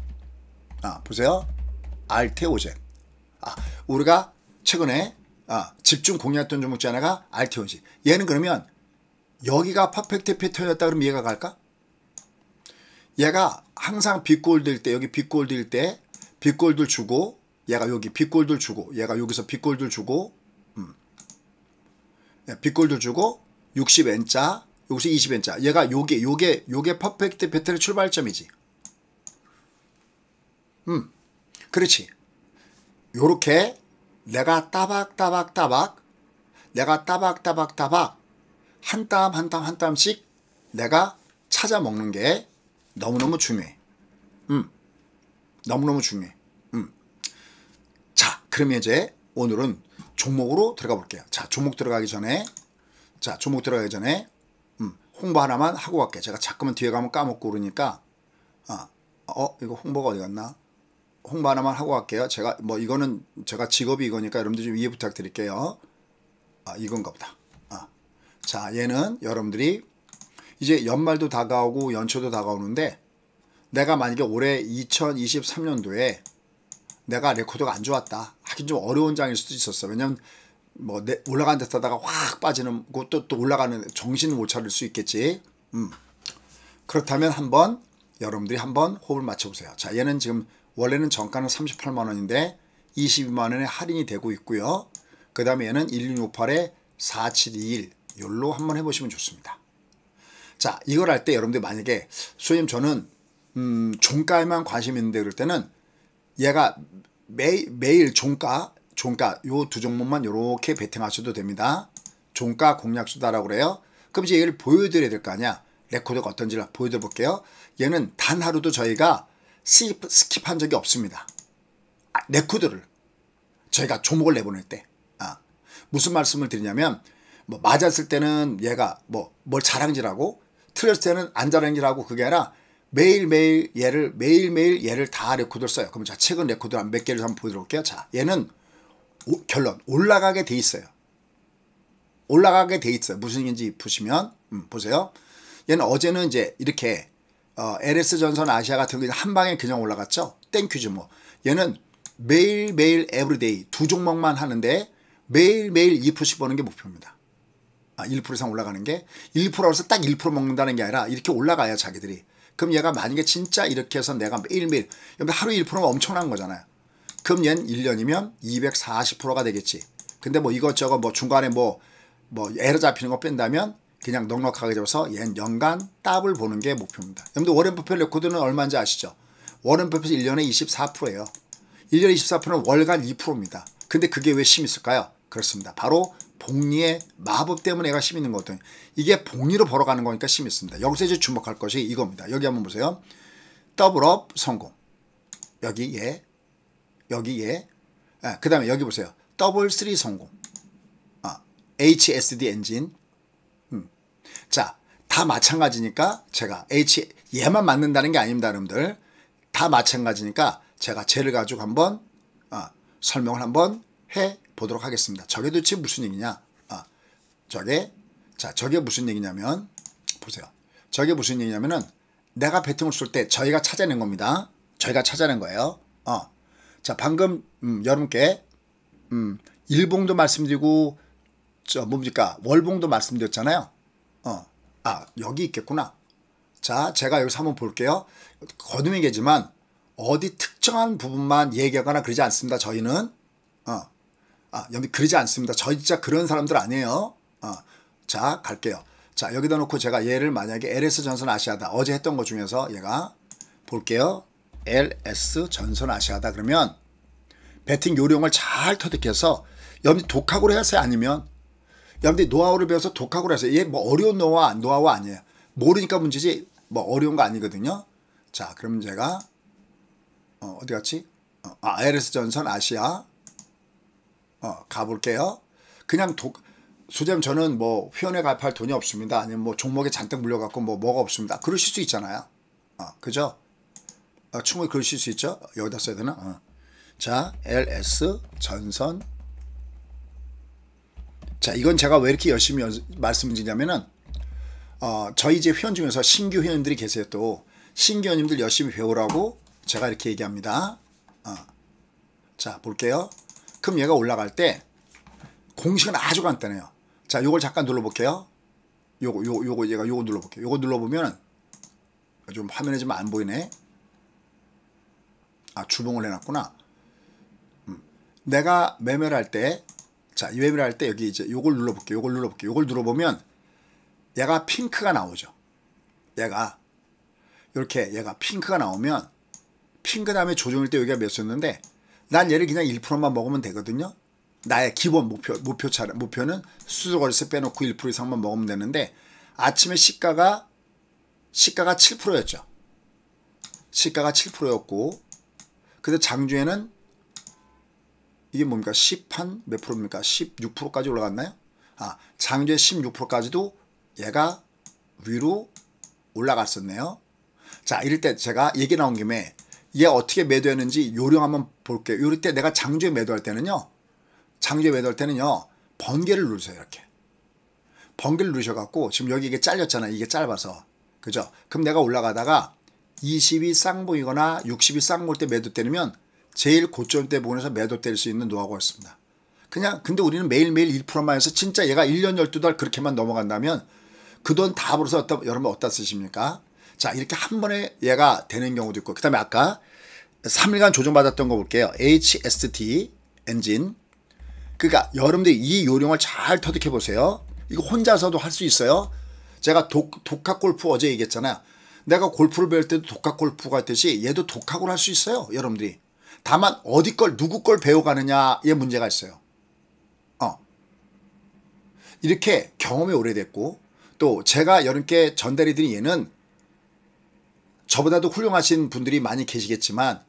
아, 보세요. 알테오젠. 아, 우리가 최근에 아, 집중 공략했던 종목 중 하나가 알테온시. 얘는 그러면 여기가 퍼펙트 패턴이었다 그러면 얘가 갈까? 얘가 항상 빅골드일 때 여기 빅골드일 때 big gold 주고 얘가 여기 big gold 주고 얘가 여기서 big gold 주고 음. big gold 주고 60N자 여기서 20N자 얘가 요게 요게 요게 perfect 패턴의 출발점이지 음 그렇지 요렇게 내가 따박따박따박 내가 따박따박따박 한 땀 한 땀 한 땀씩 내가 찾아 먹는 게 너무너무 중요해. 음. 너무너무 중요해. 음. 자, 그러면 이제 오늘은 종목으로 들어가 볼게요. 자, 종목 들어가기 전에 자, 종목 들어가기 전에 음, 홍보 하나만 하고 갈게요. 제가 자꾸만 뒤에 가면 까먹고 그러니까 아, 어, 이거 홍보가 어디 갔나? 홍보 하나만 하고 갈게요. 제가 뭐 이거는 제가 직업이 이거니까 여러분들 좀 이해 부탁드릴게요. 아 이건가 보다. 아. 자 얘는 여러분들이 이제 연말도 다가오고 연초도 다가오는데 내가 만약에 올해 2023년도에 내가 레코드가 안 좋았다. 하긴 좀 어려운 장일 수도 있었어. 왜냐면 뭐 올라간 듯 하다가 확 빠지는 것도 또 올라가는 정신을 못 차릴 수 있겠지. 음. 그렇다면 한번 여러분들이 한번 호흡을 맞춰보세요. 자 얘는 지금 원래는 정가는 38만 원인데 22만 원에 할인이 되고 있고요. 그 다음에 얘는 1668에 4721 열로 한번 해보시면 좋습니다. 자 이걸 할 때 여러분들 만약에 소장님 저는 음, 종가에만 관심 있는데 그럴 때는 얘가 매, 매일 종가 종가 요 두 종목만 이렇게 베팅하셔도 됩니다. 종가 공략수다라고 그래요. 그럼 이제 얘를 보여드려야 될 거 아니야. 레코드가 어떤지를 보여드려 볼게요. 얘는 단 하루도 저희가 skip, skip한 적이 없습니다. 아, 레코드를 저희가 종목을 내보낼 때 아, 무슨 말씀을 드리냐면 뭐 맞았을 때는 얘가 뭐 뭘 자랑질하고 틀렸을 때는 안 일하고 그게 아니라 매일매일 얘를 매일매일 얘를 다 레코드를 써요. 그럼 자 최근 레코드 몇 개를 한번 보도록 할게요. 자 얘는 오, 결론 올라가게 돼 있어요. 올라가게 돼 있어요. 무슨 얘기인지 보시면 음, 보세요. 얘는 어제는 이제 이렇게 어, LS 전선 아시아 같은 경우는 한 방에 그냥 올라갔죠. thank you죠 뭐. 얘는 매일매일 everyday 두 종목만 하는데 매일매일 2%씩 버는 게 목표입니다. 아, 1% 이상 올라가는 게 1%라서 딱 1% 먹는다는 게 아니라 이렇게 올라가야 자기들이. 그럼 얘가 만약에 진짜 이렇게 해서 내가 매일매일 하루 1%면 엄청난 거잖아요. 그럼 얘는 1년이면 240%가 되겠지. 근데 뭐 이것저것 뭐 중간에 뭐, 뭐 에러 잡히는 거 뺀다면 그냥 넉넉하게 잡아서 얘는 연간 답을 보는 게 목표입니다. 여러분들 워렌 버핏 레코드는 얼마인지 아시죠? 워렌 버핏 1년에 24%예요. 1년에 24%는 월간 2%입니다. 근데 그게 왜 힘이 있을까요? 그렇습니다. 바로 복리의 마법 때문에 얘가 힘 있는 거거든요. 이게 복리로 벌어가는 거니까 힘이 있습니다. 여기서 이제 주목할 것이 이겁니다. 여기 한번 보세요. double up 성공. 여기 얘. 여기 얘. 아, 그 다음에 여기 보세요. 더블 3 성공. 아, HSD 엔진. 음. 자, 다 마찬가지니까 제가 H 얘만 맞는다는 게 아닙니다, 여러분들. 다 마찬가지니까 제가 쟤를 가지고 한번 아, 설명을 한번 해 보도록 하겠습니다. 저게 도대체 무슨 얘기냐? 아, 저게 자 저게 무슨 얘기냐면 보세요. 저게 무슨 얘기냐면은 내가 배팅을 쏠 때 저희가 찾아낸 겁니다. 저희가 찾아낸 거예요. 어. 자 방금 음, 여러분께 음, 일봉도 말씀드리고 저 뭡니까 월봉도 말씀드렸잖아요. 어. 아 여기 있겠구나. 자 제가 여기서 한번 볼게요. 거듭이겠지만 어디 특정한 부분만 얘기하거나 그러지 않습니다. 저희는 어. 아, 여기 그러지 않습니다. 저희 진짜 그런 사람들 아니에요. 어. 자, 갈게요. 자, 여기다 놓고 제가 얘를 만약에 LS 전선 아시아다. 어제 했던 것 중에서 얘가 볼게요. LS 전선 아시아다. 그러면 배팅 요령을 잘 터득해서 여러분들 독학으로 했어요? 아니면 여러분들이 노하우를 배워서 독학으로 했어요? 얘뭐 어려운 노하우, 노하우 아니에요. 모르니까 문제지 뭐 어려운 거 아니거든요. 자, 그럼 제가 어, 어디 갔지? 어, 아, LS 전선 아시아 어, 가볼게요. 그냥 독, 소재면 저는 뭐 회원에 가입할 돈이 없습니다. 아니면 뭐 종목에 잔뜩 물려갖고 뭐 뭐가 없습니다. 그러실 수 있잖아요. 어, 그죠? 어, 충분히 그러실 수 있죠? 여기다 써야 되나? 어. 자, LS 전선. 자, 이건 제가 왜 이렇게 열심히 말씀드리냐면은 어, 저희 이제 회원 중에서 신규 회원들이 계세요. 또 신규 회원님들 열심히 배우라고 제가 이렇게 얘기합니다. 어. 자, 볼게요. 그럼 얘가 올라갈 때 공식은 아주 간단해요. 자, 요걸 잠깐 눌러볼게요. 요거, 요, 요거, 얘가 요거 눌러볼게요. 요거 눌러보면 좀 화면에 좀 안 보이네. 아, 주봉을 해놨구나. 음. 내가 매매를 할 때, 자, 이 매매를 할 때 여기 이제 요걸 눌러볼게요. 요걸 눌러볼게요. 요걸 눌러보면 얘가 핑크가 나오죠. 얘가 이렇게 얘가 핑크가 나오면 핑크 다음에 조정일 때 여기가 몇이었는데 난 얘를 그냥 1%만 먹으면 되거든요. 나의 기본 목표, 목표 차 목표는 수수거래세 빼놓고 1% 이상만 먹으면 되는데 아침에 시가가 시가가 7%였죠. 시가가 7%였고 근데 장주에는 이게 뭡니까? 10한 몇 프로입니까? 16%까지 올라갔나요? 아, 장주에 16%까지도 얘가 위로 올라갔었네요. 자, 이럴 때 제가 얘기 나온 김에 얘 어떻게 매도했는지 요령 한번 볼게요. 요럴 때 내가 장주에 매도할 때는요. 장주에 매도할 때는요. 번개를 누르세요. 이렇게. 번개를 누르셔갖고 지금 여기 이게 잘렸잖아. 이게 짧아서. 그죠? 그럼 내가 올라가다가 20이 쌍봉이거나 60이 쌍봉일 때 매도 때리면 제일 고점 때 부분에서 매도 때릴 수 있는 노하우가 있습니다. 그냥 근데 우리는 매일매일 1%만 해서 진짜 얘가 1년 12달 그렇게만 넘어간다면 그 돈 다 벌어서 여러분 어디다 쓰십니까? 자 이렇게 한 번에 얘가 되는 경우도 있고 그 다음에 아까 3일간 조정받았던 거 볼게요. HST 엔진 그러니까 여러분들 이 요령을 잘 터득해 보세요. 이거 혼자서도 할 수 있어요. 제가 독, 독학 골프 어제 얘기했잖아요. 내가 골프를 배울 때도 독학 골프가 있듯이 얘도 독학으로 할 수 있어요. 여러분들이. 다만 어디 걸 누구 걸 배워가느냐에 문제가 있어요. 어. 이렇게 경험이 오래됐고 또 제가 여러분께 전달해드린 얘는 저보다도 훌륭하신 분들이 많이 계시겠지만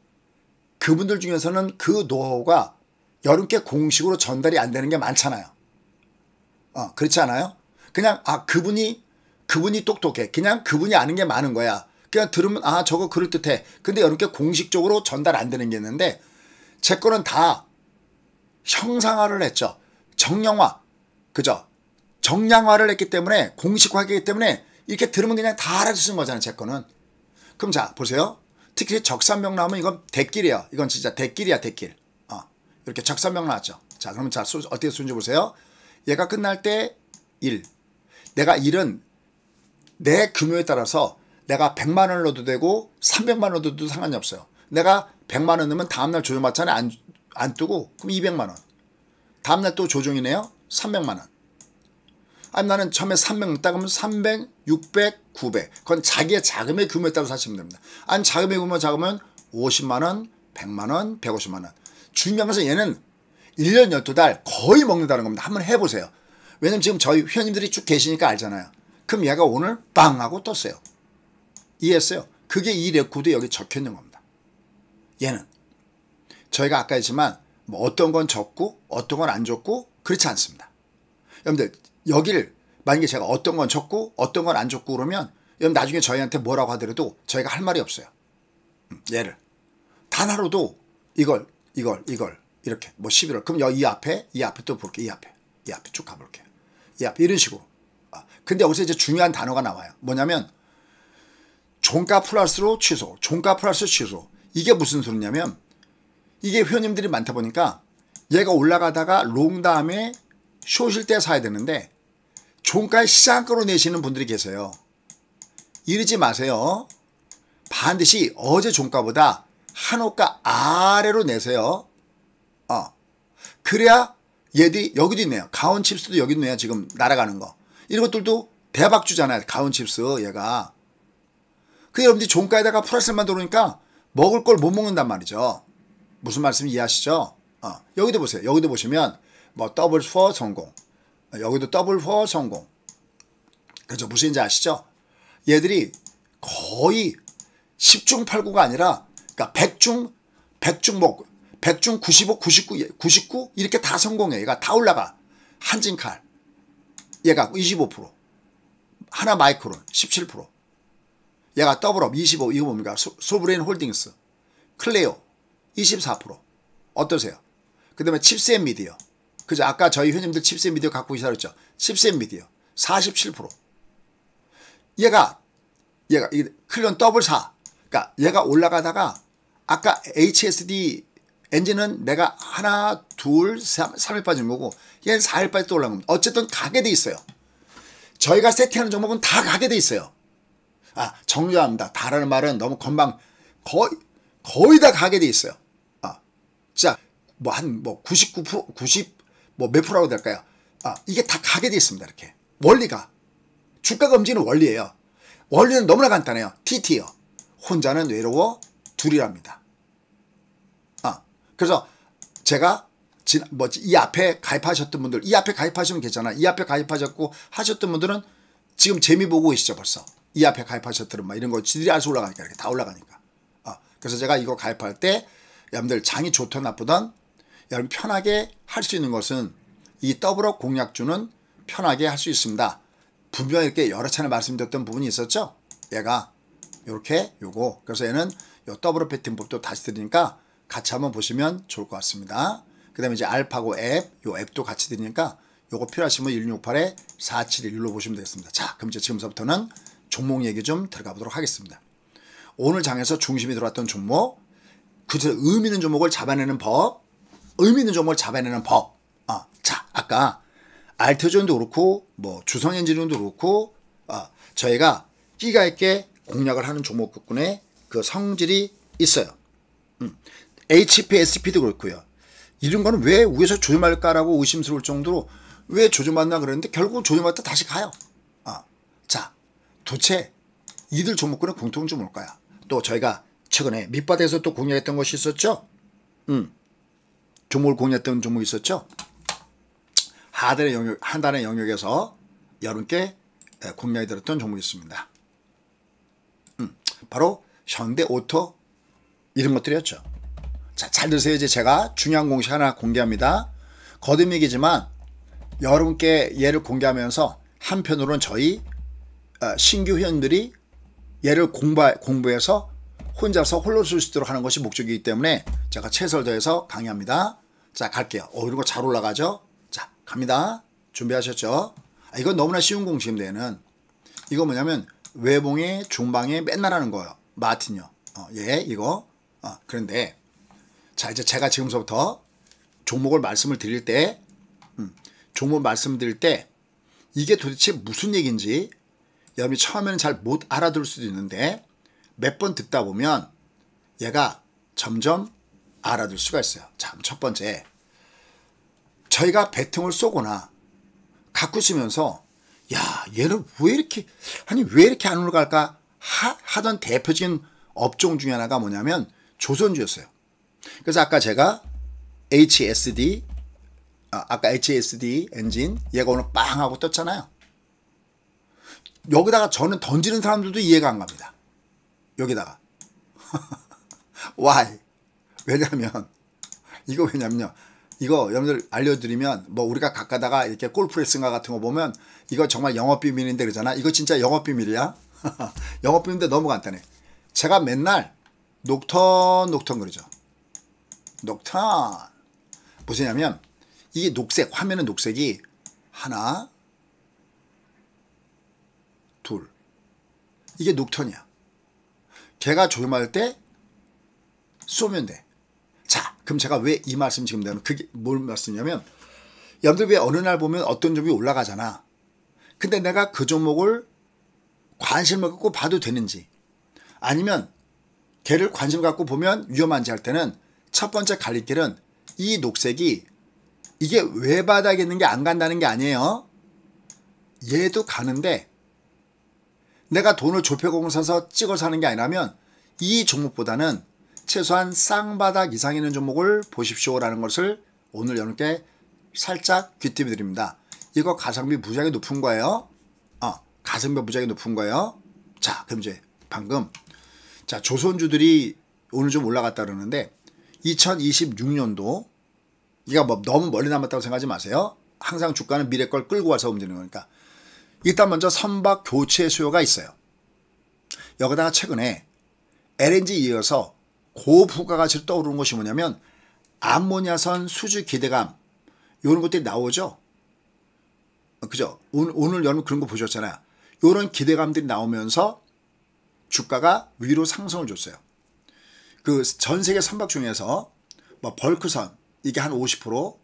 그분들 중에서는 그 노하우가 여러분께 공식으로 전달이 안 되는 게 많잖아요. 어, 그렇지 않아요? 그냥 아 그분이 그분이 똑똑해. 그냥 그분이 아는 게 많은 거야. 그냥 들으면 아 저거 그럴듯해. 근데 이렇게 공식적으로 전달 안 되는 게 있는데 제 거는 다 형상화를 했죠. 정량화. 그죠? 정량화를 했기 때문에 공식화하기 때문에 이렇게 들으면 그냥 다 알아주는 거잖아요. 제 거는. 그럼 자 보세요. 특히 적산명 나오면 이건 대길이에요. 이건 진짜 대길이야 대길. 어, 이렇게 적산명 나왔죠. 자 그러면 자 수, 어떻게 쓰는지 보세요. 얘가 끝날 때 1. 내가 1은 내 금요에 따라서 내가 100만 원을 넣어도 되고 300만 원 넣어도 상관이 없어요. 내가 100만 원 넣으면 다음날 조정받잖아요. 안, 안 뜨고 그럼 200만 원. 다음날 또 조정이네요. 300만 원. 아니 나는 처음에 300 넣다 그러면 300, 600, 900. 그건 자기의 자금의 규모에 따라 사시면 됩니다. 아니 자금의 규모 작으면 50만 원, 100만 원, 150만 원. 중요한 것은 얘는 1년 12달 거의 먹는다는 겁니다. 한번 해보세요. 왜냐면 지금 저희 회원님들이 쭉 계시니까 알잖아요. 그럼 얘가 오늘 빵 하고 떴어요. 이해했어요? 그게 이 레코드에 여기 적혀 있는 겁니다. 얘는 저희가 아까 했지만 뭐 어떤 건 적고 어떤 건 안 적고 그렇지 않습니다. 여러분들 여기를 만약에 제가 어떤 건 적고 어떤 건안 적고 그러면 여러분 나중에 저희한테 뭐라고 하더라도 저희가 할 말이 없어요. 음, 얘를 단 하루도 이걸 이걸 이걸 이렇게 뭐 11월 그럼 여기 이 앞에 이 앞에 또 볼게 이 앞에 이 앞에 쭉 가볼게요. 이 앞에 이런 식으로. 아, 근데 여기서 이제 중요한 단어가 나와요. 뭐냐면 종가 플러스로 취소, 종가 플러스 취소. 이게 무슨 소리냐면 이게 회원님들이 많다 보니까 얘가 올라가다가 롱 다음에 쏘실 때 사야 되는데 종가의 시장가로 내시는 분들이 계세요. 이러지 마세요. 반드시 어제 종가보다 한 호가 아래로 내세요. 어. 그래야 얘들이 여기도 있네요. 가온 칩스도 여기 있네요. 지금 날아가는 거. 이런 것들도 대박 주잖아요. 가온 칩스 얘가. 그 여러분들이 종가에다가 플러스만 들어오니까 먹을 걸 못 먹는단 말이죠. 무슨 말씀 이해하시죠? 어. 여기도 보세요. 여기도 보시면 뭐 double four 성공. 여기도 double four 성공. 그죠? 무슨 인지 아시죠? 얘들이 거의 10중 8구가 아니라 그러니까 100중 100중 뭐 100중 95, 99, 99 이렇게 다 성공해. 얘가 다 올라가. 한진칼. 얘가 25%. 하나 마이크론 17%. 얘가 double up 25. 이거 뭡니까? 소, 솔브레인 홀딩스. 클리오 24%. 어떠세요? 그 다음에 칩스앤미디어. 그죠? 아까 저희 회원님들 칩스앤미디어 갖고 계시다 그랬죠? 칩스앤미디어 47%. 얘가 얘가 이 클리온 더블 4. 그러니까 얘가 올라가다가 아까 HSD 엔진은 내가 하나, 둘, 3, 3일 빠진 거고 얘는 4일 빠져 또 올라간 겁니다. 어쨌든 가게 돼 있어요. 저희가 세팅하는 종목은 다 가게 돼 있어요. 아, 정리합니다. 다라는 말은 너무 건방 거의 거의 다 가게 돼 있어요. 아, 진짜 뭐한 뭐 99% 90 뭐 몇 프로라고 될까요? 아, 이게 다 가게 돼 있습니다. 이렇게 원리가 주가가 움직이는 원리예요. 원리는 너무나 간단해요. TT요. 혼자는 외로워 둘이랍니다. 그래서 제가 뭐이 앞에 가입하셨던 분들 이 앞에 가입하시면 괜찮아. 이 앞에 가입하셨고 하셨던 분들은 지금 재미 보고 계시죠 벌써. 이 앞에 가입하셨더라 막 이런 거 지들이 알수 올라가니까 이렇게 다 올라가니까. 어. 그래서 제가 이거 가입할 때 여러분들 장이 좋든 나쁘든 여러분 편하게 할 수 있는 것은 이 더블업 공략주는 편하게 할 수 있습니다. 분명히 이렇게 여러 차례 말씀드렸던 부분이 있었죠. 얘가 이렇게 요거 그래서 얘는 요 더블업 배팅법도 다시 드리니까 같이 한번 보시면 좋을 것 같습니다. 그 다음에 이제 알파고 앱, 요 앱도 같이 드리니까 요거 필요하시면 1668에 471로 보시면 되겠습니다. 자, 그럼 이제 지금서부터는 종목 얘기 좀 들어가 보도록 하겠습니다. 오늘 장에서 중심이 들어왔던 종목, 그 의미 있는 종목을 잡아내는 법, 의미 있는 종목을 잡아내는 법. 어, 자, 아까 알트존도 그렇고, 뭐 주성 엔진도 그렇고, 어, 저희가 끼가 있게 공략을 하는 종목군의 그 성질이 있어요. 음. HPSP도 그렇고요. 이런 거는 왜 위에서 조심할까라고 의심스러울 정도로 왜 조심받나 그랬는데 결국 조심받다 다시 가요. 아, 자, 도대체 이들 종목군의 공통점 뭘까요? 또 저희가 최근에 밑바닥에서 또 공략했던 것이 있었죠. 음, 종목을 공략했던 종목이 있었죠. 하단의 영역, 하단의 영역에서 여러분께 공략이 들었던 종목이 있습니다. 음, 바로 현대 오토 이런 것들이었죠. 자, 잘 들으세요. 이제 제가 중요한 공식 하나 공개합니다. 거듭 얘기지만 여러분께 얘를 공개하면서 한편으로는 저희 어, 신규 회원들이 얘를 공부, 공부해서 혼자서 홀로 쓸 수 있도록 하는 것이 목적이기 때문에 제가 최선을 다해서 강의합니다. 자, 갈게요. 어, 이런 거 잘 올라가죠? 자, 갑니다. 준비하셨죠? 아, 이건 너무나 쉬운 공식인데 는 이거 뭐냐면 외봉의 중방에 맨날 하는 거예요. 마틴요. 어, 예, 이거. 어, 그런데 자, 이제 제가 지금서부터 종목을 말씀을 드릴 때 음, 종목 말씀드릴 때 이게 도대체 무슨 얘기인지 여러분이 처음에는 잘 못 알아들을 수도 있는데 몇 번 듣다 보면 얘가 점점 알아들 수가 있어요. 자, 첫 번째. 저희가 배팅을 쏘거나 있으면서 야, 얘는 왜 이렇게 아니 왜 이렇게 안 올라갈까 하, 하던 대표적인 업종 중에 하나가 뭐냐면 조선주였어요. 그래서 아까 제가 HSD 아, 아까 HSD 엔진 얘가 오늘 빵 하고 떴잖아요. 여기다가 저는 던지는 사람들도 이해가 안 갑니다. 여기다가 why? 왜냐면 이거 왜냐면요. 이거 여러분들 알려드리면 뭐 우리가 가까다가 이렇게 골프레슨가 같은 거 보면 이거 정말 영업 비밀인데 그러잖아. 이거 진짜 영업 비밀이야. 영업 비밀인데 너무 간단해. 제가 맨날 녹턴 녹턴 그러죠. 녹턴 무슨냐면 이게 녹색 화면은 녹색이 하나 둘 이게 녹턴이야. 걔가 조임할 때 쏘면 돼. 자, 그럼 제가 왜 이 말씀 지금 드리면 그게 뭘 말씀이냐면 왜 어느 날 보면 어떤 종목이 올라가잖아. 근데 내가 그 종목을 관심을 갖고 봐도 되는지 아니면 걔를 관심 갖고 보면 위험한지 할 때는 첫 번째 갈림길은 이 녹색이 이게 외바닥에 있는 게 안 간다는 게 아니에요. 얘도 가는데 내가 돈을 조폐공을 사서 찍어 사는 게 아니라면 이 종목보다는 최소한 쌍바닥 이상 있는 종목을 보십시오라는 것을 오늘 여러분께 살짝 귀팁 드립니다. 이거 가성비 무지하게 높은 거예요. 어, 가성비 무지하게 높은 거예요. 자, 그럼 이제 방금 자 조선주들이 오늘 좀 올라갔다 그러는데 2026년도 이가 뭐 너무 멀리 남았다고 생각하지 마세요. 항상 주가는 미래 걸 끌고 와서 움직이는 거니까. 일단 먼저 선박 교체 수요가 있어요. 여기다가 최근에 LNG 이어서 고부가가치로 떠오르는 것이 뭐냐면 암모니아선 수주 기대감 이런 것들이 나오죠. 그죠? 오늘, 오늘 여러분 그런 거 보셨잖아요. 이런 기대감들이 나오면서 주가가 위로 상승을 줬어요. 그 전 세계 선박 중에서 뭐 벌크선 이게 한 50%,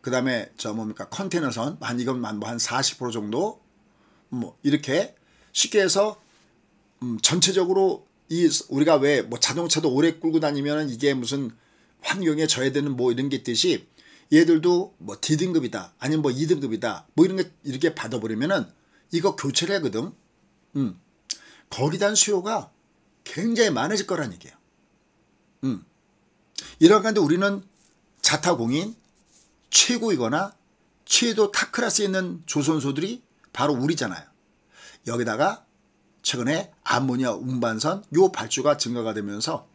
그 다음에 저 뭡니까 컨테이너선 한 이건 뭐한 40% 정도 뭐 이렇게 쉽게 해서 음 전체적으로 이 우리가 왜 뭐 자동차도 오래 끌고 다니면 이게 무슨 환경에 져야되는 뭐 이런 게 있듯이 얘들도 뭐 D등급이다 아니면 뭐 2등급이다 뭐 이런 게 이렇게 받아버리면은 이거 교체를 하거든. 음. 대한 수요가 굉장히 많아질 거란 얘기예요. 음. 이런 가운데 우리는 자타공인 최고이거나 최도 탑클래스에 있는 조선소들이 바로 우리잖아요. 여기다가 최근에 암모니아 운반선 요 발주가 증가가 되면서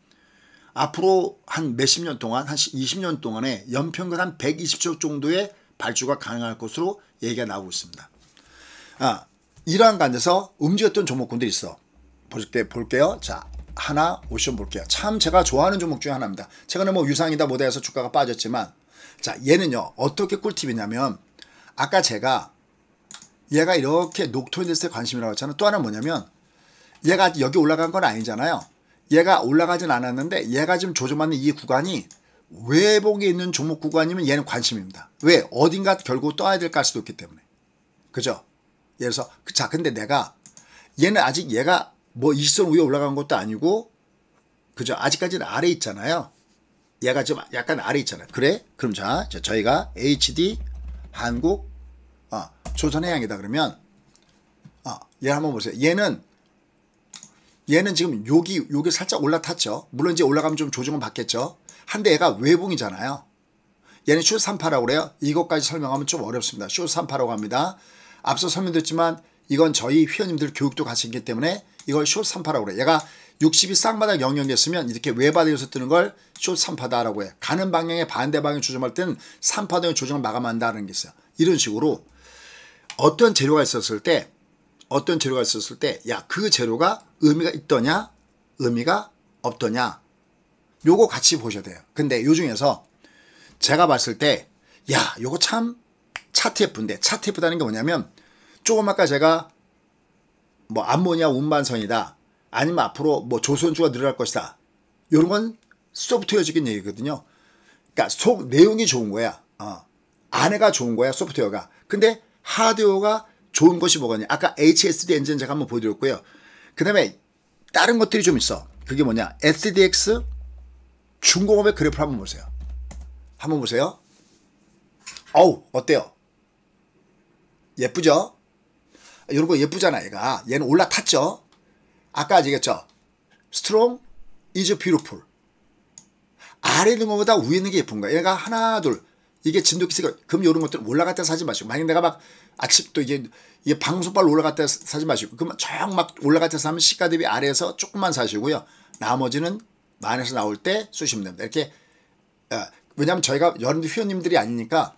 앞으로 한 몇십 년 동안 한 20년 동안에 연평균 한 120조 정도의 발주가 가능할 것으로 얘기가 나오고 있습니다. 아, 이러한 관계에서 움직였던 종목군들이 있어. 볼게 볼게요. 자, 하나 오션 볼게요. 참 제가 좋아하는 종목 중에 하나입니다. 최근에 뭐 유상이다 뭐다 해서 주가가 빠졌지만 자 얘는요 어떻게 꿀팁이냐면 아까 제가 얘가 이렇게 됐을 때 관심이라고 했잖아요. 또 하나 뭐냐면 얘가 여기 올라간 건 아니잖아요. 얘가 올라가진 않았는데 얘가 지금 조정받는 이 구간이 외복에 있는 종목 구간이면 얘는 관심입니다. 왜? 어딘가 결국 떠야 될 가수도 있기 때문에. 그죠? 예를 들어서 자 근데 내가 얘는 아직 얘가 뭐 일선 위에 올라간 것도 아니고 그죠? 아직까지는 아래 있잖아요. 얘가 좀 약간 아래 있잖아요. 그래? 그럼 자, 저희가 HD 한국 어, 조선해양이다 그러면 어, 얘 한번 보세요. 얘는 얘는 지금 여기 여기 살짝 올라탔죠. 물론 이제 올라가면 좀 조정은 받겠죠. 한데 얘가 외봉이잖아요. 얘는 슛 38라고 그래요. 이것까지 설명하면 좀 어렵습니다. 슛 38라고 합니다. 앞서 설명드렸지만 이건 저희 회원님들 교육도 같이 있기 때문에 이걸 숏 3파라고 그래. 얘가 60이 쌍바닥 영역이었으면 이렇게 외바닥에서 뜨는 걸 숏 3파다라고 해. 가는 방향에 반대 방향 조정할 때는 3파동의 조정을 마감한다는 게 있어요. 이런 식으로 어떤 재료가 있었을 때 어떤 재료가 있었을 때 야 그 재료가 의미가 있더냐 의미가 없더냐 요거 같이 보셔야 돼요. 근데 요 중에서 제가 봤을 때 야 요거 참 차트 예쁜데 차트 예쁘다는 게 뭐냐면 조금 아까 제가 뭐 암모니아 운반선이다 아니면 앞으로 뭐 조선주가 늘어날 것이다 요런 건 소프트웨어적인 얘기거든요. 그러니까 속 내용이 좋은 거야. 어. 안에가 좋은 거야 소프트웨어가. 근데 하드웨어가 좋은 것이 뭐가냐. 아까 HSD 엔진 제가 한번 보여드렸고요. 그 다음에 다른 것들이 좀 있어. 그게 뭐냐. SDX 중공업의 그래프를 한번 보세요. 한번 보세요. 어우 어때요? 예쁘죠? 이런 거 예쁘잖아 얘가. 얘는 올라탔죠? 아까 얘기했죠? strong is beautiful 아래 있는 것보다 위에 있는 게 예쁜 거야. 얘가 하나 둘 이게 진돗기세가 그럼 이런 것들 올라갔다 사지 마시고 만약 내가 막 아침 또 이게 이게 방송발 올라갔다 사지 마시고 그러면 쫙막 올라갔다 사면 시가 대비 아래에서 조금만 사시고요. 나머지는 만에서 나올 때 쏘시면 됩니다. 이렇게 어, 왜냐하면 저희가 여러분들 회원님들이 아니니까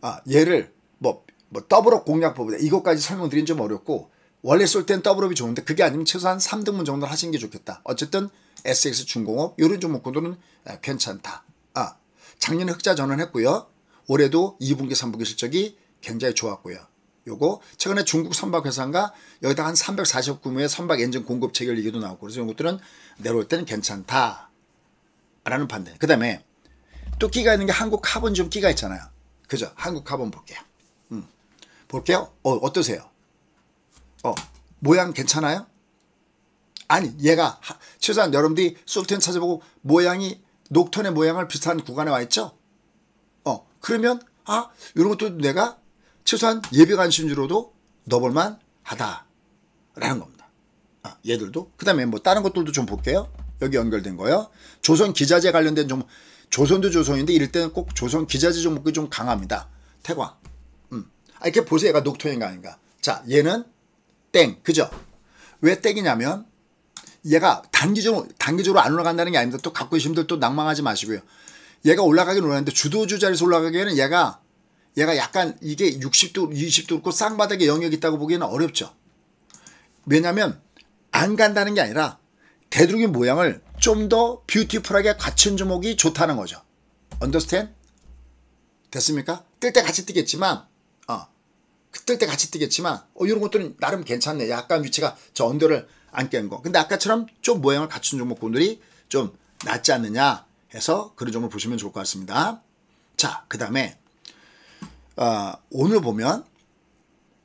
아, 얘를 뭐, 뭐 double up 공략법이다 이것까지 설명드리긴 좀 어렵고 원래 쏠 땐 double up이 좋은데 그게 아니면 최소한 3등분 정도는 하시는 게 좋겠다. 어쨌든 STX 중공업 이런 종목군들은 괜찮다. 아 작년에 흑자 전환했고요. 올해도 2분기 3분기 실적이 굉장히 좋았고요. 요거 최근에 중국 선박 회사인가 여기다 한 340억 규모의 선박 엔진 공급 체결 얘기도 나오고 그래서 이런 것들은 내려올 때는 괜찮다. 라는 판단. 그 다음에 또 끼가 있는 게 한국 카본 좀 끼가 있잖아요. 그죠? 한국 카본 볼게요. 음. 볼게요. 어, 어떠세요? 어, 모양 괜찮아요? 아니, 얘가, 최소한 여러분들이 솔텐 찾아보고 모양이 녹턴의 모양을 비슷한 구간에 와 있죠? 어, 그러면, 아, 이런 것도 내가 최소한 예비 관심주로도 넣어볼만 하다. 라는 겁니다. 아, 얘들도. 그 다음에 뭐 다른 것들도 좀 볼게요. 여기 연결된 거요. 조선 기자재 관련된 종 조선도 조선인데 이럴 때는 꼭 조선 기자재 종목이 좀 강합니다. 태광. 음. 아, 이렇게 보세요. 얘가 녹토인가 아닌가. 자, 얘는 땡. 그죠? 왜 땡이냐면 얘가 단기적으로, 단기적으로 안 올라간다는 게 아닙니다. 또 갖고 계신 분들 또 낭망하지 마시고요. 얘가 올라가긴 올라가는데 주도주 자리에서 올라가기에는 얘가 얘가 약간 이게 60도, 20도 그렇고 쌍바닥에 영역이 있다고 보기에는 어렵죠. 왜냐면 안 간다는 게 아니라 되도록이 모양을 좀 더 뷰티풀하게 갖춘 종목이 좋다는 거죠. 언더스탠? 됐습니까? 뜰 때 같이 뛰겠지만 어, 뜰 때 같이 뛰겠지만 어, 이런 것들은 나름 괜찮네. 약간 위치가 저 언더를 안 깬 거. 근데 아까처럼 좀 모양을 갖춘 종목군들이 좀 낫지 않느냐 해서 그런 종목을 보시면 좋을 것 같습니다. 자, 그 다음에 어, 오늘 보면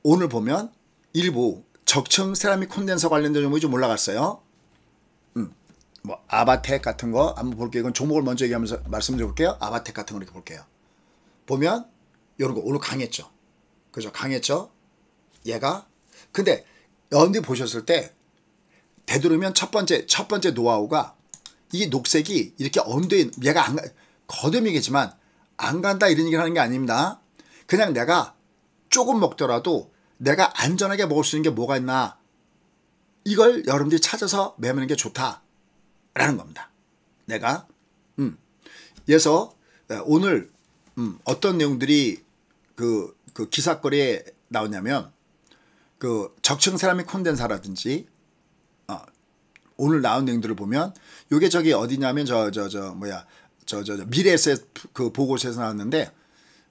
오늘 보면 일부 적층 세라믹 콘덴서 관련된 종목이 좀 올라갔어요. 음, 뭐 아바텍 같은 거 한번 볼게요. 이건 종목을 먼저 얘기하면서 말씀드려볼게요. 아바텍 같은 거 이렇게 볼게요. 보면 이런 거 오늘 강했죠. 그죠? 강했죠. 얘가 근데 여러분들이 보셨을 때 되도록이면 첫 번째 첫 번째 노하우가 이 녹색이 이렇게 언더에 얘가 안 거듭이겠지만 안 간다 이런 얘기를 하는 게 아닙니다. 그냥 내가 조금 먹더라도 내가 안전하게 먹을 수 있는 게 뭐가 있나 이걸 여러분들이 찾아서 매매하는 게 좋다라는 겁니다. 내가 음. 그래서 오늘 음, 어떤 내용들이 그, 그 기사거리에 나오냐면 그 적층 세라믹 콘덴사라든지 어, 오늘 나온 내용들을 보면 요게 저기 어디냐면 저 저 저 뭐야 저저 미래에셋 그 보고서에서 나왔는데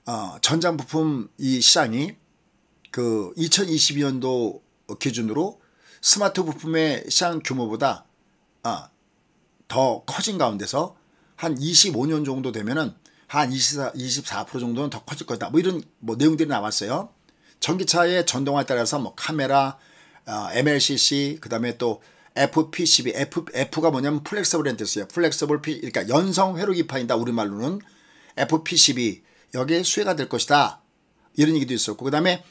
어, 전장 부품 이 시장이 그 2022년도 기준으로 스마트 부품의 시장 규모보다 아, 더 커진 가운데서 한 25년 정도 되면은 한 24, 24% 정도는 더 커질 거다. 뭐 이런 뭐 내용들이 나왔어요. 전기차의 전동화에 따라서 뭐 카메라, 어, MLCC, 그 다음에 또 FPCB, F, F가 뭐냐면 flexible 렌트스예요. flexible P, 그러니까 연성 회로 기판이다. 우리말로는 FPCB 여기에 수혜가 될 것이다. 이런 얘기도 있었고 그 다음에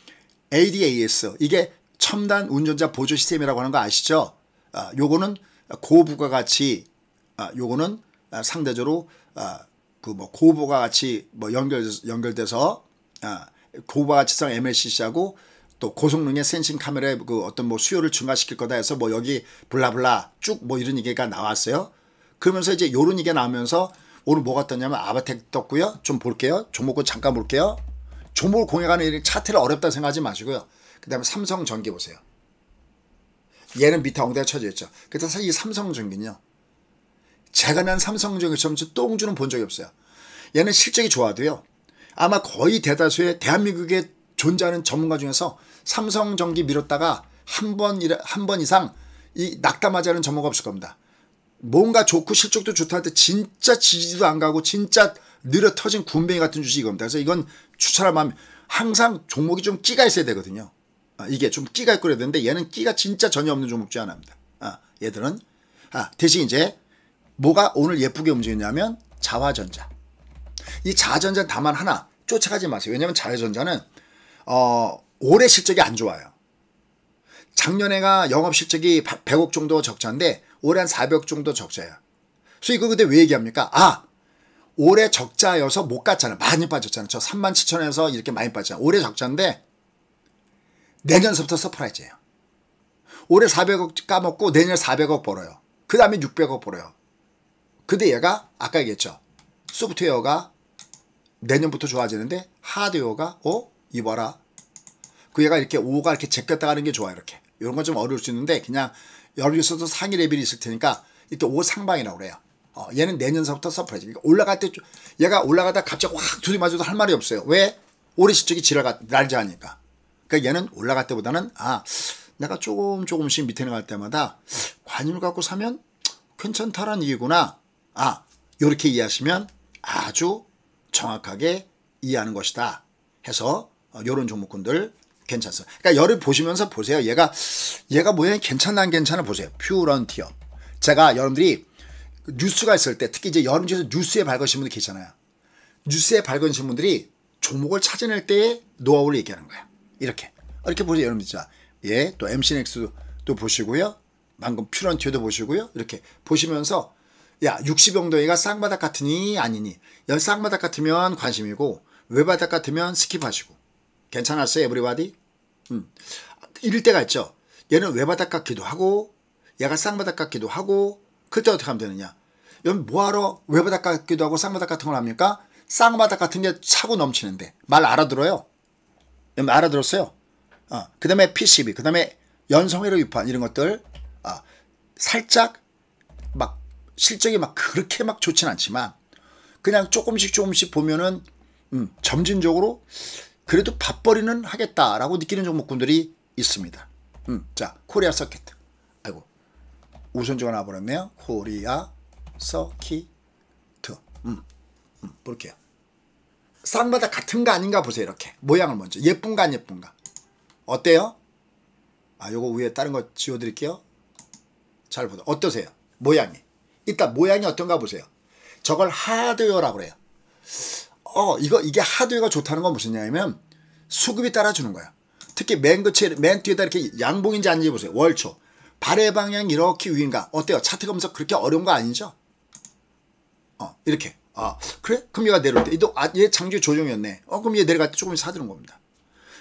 ADAS 이게 첨단 운전자 보조 시스템이라고 하는 거 아시죠? 아, 요거는 고부가 가치 아, 요거는 상대적으로 아, 그뭐 고부가 가치 뭐 연결 연결돼서 아, 고부가치성 MLCC하고 또 고성능의 센싱 카메라의 그 어떤 뭐 수요를 증가시킬 거다 해서 뭐 여기 블라블라 쭉 뭐 이런 얘기가 나왔어요. 그러면서 이제 요런 얘기가 나오면서 오늘 뭐가 떴냐면 아바텍 떴고요. 좀 볼게요. 종목을 잠깐 볼게요. 종목을 공략하는 차트를 어렵다 생각하지 마시고요. 그 다음에 삼성전기 보세요. 얘는 밑에 엉덩이가 쳐져 있죠. 그래서 사실 이 삼성전기는요. 제가 난 삼성전기처럼 똥주는 본 적이 없어요. 얘는 실적이 좋아도요. 아마 거의 대다수의 대한민국에 존재하는 전문가 중에서 삼성전기 미뤘다가 한 번, 한 번 이상 이 낙담하지 않은 전문가 없을 겁니다. 뭔가 좋고 실적도 좋다 할 때 진짜 지지도 안 가고 진짜 느려 터진 군뱅이 같은 주식 이 겁니다. 그래서 이건 추천하면 항상 종목이 좀 끼가 있어야 되거든요. 아, 이게 좀 끼가 있고 그래야 되는데 얘는 끼가 진짜 전혀 없는 종목 중 하나입니다. 아, 얘들은 아, 대신 이제 뭐가 오늘 예쁘게 움직였냐면 자화전자. 이 자화전자 다만 하나 쫓아가지 마세요. 왜냐하면 자화전자는 어, 올해 실적이 안 좋아요. 작년에가 영업 실적이 100억 정도 적자인데 올해 한 400억 정도 적자야. 그래서 이거 근데 왜 얘기합니까? 아 올해 적자여서 못 갔잖아. 많이 빠졌잖아. 저 3만 7천에서 이렇게 많이 빠졌잖아. 올해 적자인데 내년서부터 surprise예요. 올해 400억 까먹고 내년 400억 벌어요. 그 다음에 600억 벌어요. 근데 얘가 아까 얘기했죠. 소프트웨어가 내년부터 좋아지는데 하드웨어가 어? 이봐라. 그 얘가 이렇게 5가 이렇게 제꼈다 가는 게 좋아 이렇게. 이런 건 좀 어려울 수 있는데 그냥 여기서도 상위 레벨이 있을 테니까 이때 5 상방이라고 그래요. 어, 얘는 내년서부터 surprise. 그러니까 올라갈 때 얘가 올라가다 갑자기 확 들이맞아도 할 말이 없어요. 왜? 올해 실적이 지나가 날지 않으니까. 그러니까 얘는 올라갈 때보다는 아 내가 조금 조금씩 밑에 나갈 때마다 관심을 갖고 사면 괜찮다라는 얘기구나. 아 이렇게 이해하시면 아주 정확하게 이해하는 것이다. 해서 이런 어, 종목군들 괜찮습니다. 그러니까 열을 보시면서 보세요. 얘가 얘가 모양이 괜찮나 안 괜찮아 보세요. 퓨런티어. 제가 여러분들이 뉴스가 있을 때 특히 이제 여름 중에서 뉴스에 밝으신 분들 계시잖아요. 뉴스에 밝으신 분들이 종목을 찾아낼 때의 노하우를 얘기하는 거야. 이렇게. 이렇게 보세요. 여러분들 자, 예, 또 MC넥스도 보시고요. 방금 퓨런티어도 보시고요. 이렇게 보시면서 야, 60영도이가 쌍바닥 같으니 아니니. 연 쌍바닥 같으면 관심이고 외바닥 같으면 skip하시고. 괜찮았어요, everybody? 음. 이럴 때가 있죠. 얘는 외바닥 같기도 하고 얘가 쌍바닥 같기도 하고 그때 어떻게 하면 되느냐? 여러분 뭐하러 외바닥 같기도 하고 쌍바닥 같은 걸 합니까? 쌍바닥 같은 게 차고 넘치는데 말 알아들어요? 알아들었어요? 어, 그 다음에 PCB, 그 다음에 연성회로 유판 이런 것들 어, 살짝 막 실적이 막 그렇게 막 좋진 않지만 그냥 조금씩 조금씩 보면은 음, 점진적으로 그래도 밥벌이는 하겠다라고 느끼는 종목군들이 있습니다. 음, 자 코리아 서킷 아이고 우선조가 나와버렸네요. 코리아 서키트. 음, 음, 볼게요. 쌍마다 같은가 아닌가 보세요. 이렇게 모양을 먼저 예쁜가 안 예쁜가. 어때요? 아 요거 위에 다른 거 지워드릴게요. 잘 보세요. 어떠세요? 모양이. 일단 모양이 어떤가 보세요. 저걸 하드웨어라고 그래요. 어 이거 이게 하드웨어가 좋다는 건 무슨 얘기냐면 수급이 따라주는 거야. 특히 맨 끝에 맨 뒤에다 이렇게 양봉인지 아닌지 보세요. 월초. 발의 방향 이렇게 위인가? 어때요? 차트 검사 그렇게 어려운 거 아니죠? 어, 이렇게. 아, 그래? 그럼 얘가 내려올 때. 얘도, 아, 얘 장주 조정이었네. 어, 그럼 얘 내려갈 때 조금 사드는 겁니다.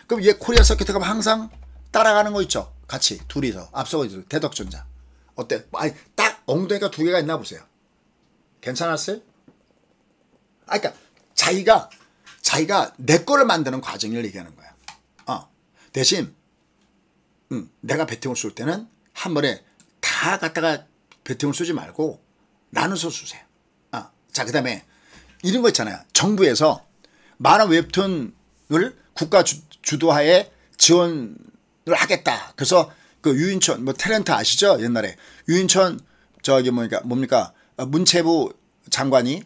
그럼 얘 코리아 서킷 가면 항상 따라가는 거 있죠? 같이. 둘이서. 앞서고 있어. 대덕전자. 어때? 아니, 딱 엉덩이가 두 개가 있나 보세요. 괜찮았어요? 아, 그니까, 자기가, 자기가 내 거를 만드는 과정을 얘기하는 거야. 어. 대신, 음, 내가 배팅을 쏠 때는 한 번에 다 갖다가 배팅을 쏘지 말고 나눠서 쏘세요. 아, 자, 그 다음에 이런 거 있잖아요. 정부에서 만화 웹툰을 국가 주, 주도하에 지원을 하겠다. 그래서 그 유인촌, 뭐 탤런트 아시죠? 옛날에. 유인촌, 저기 뭡니까, 뭡니까, 문체부 장관이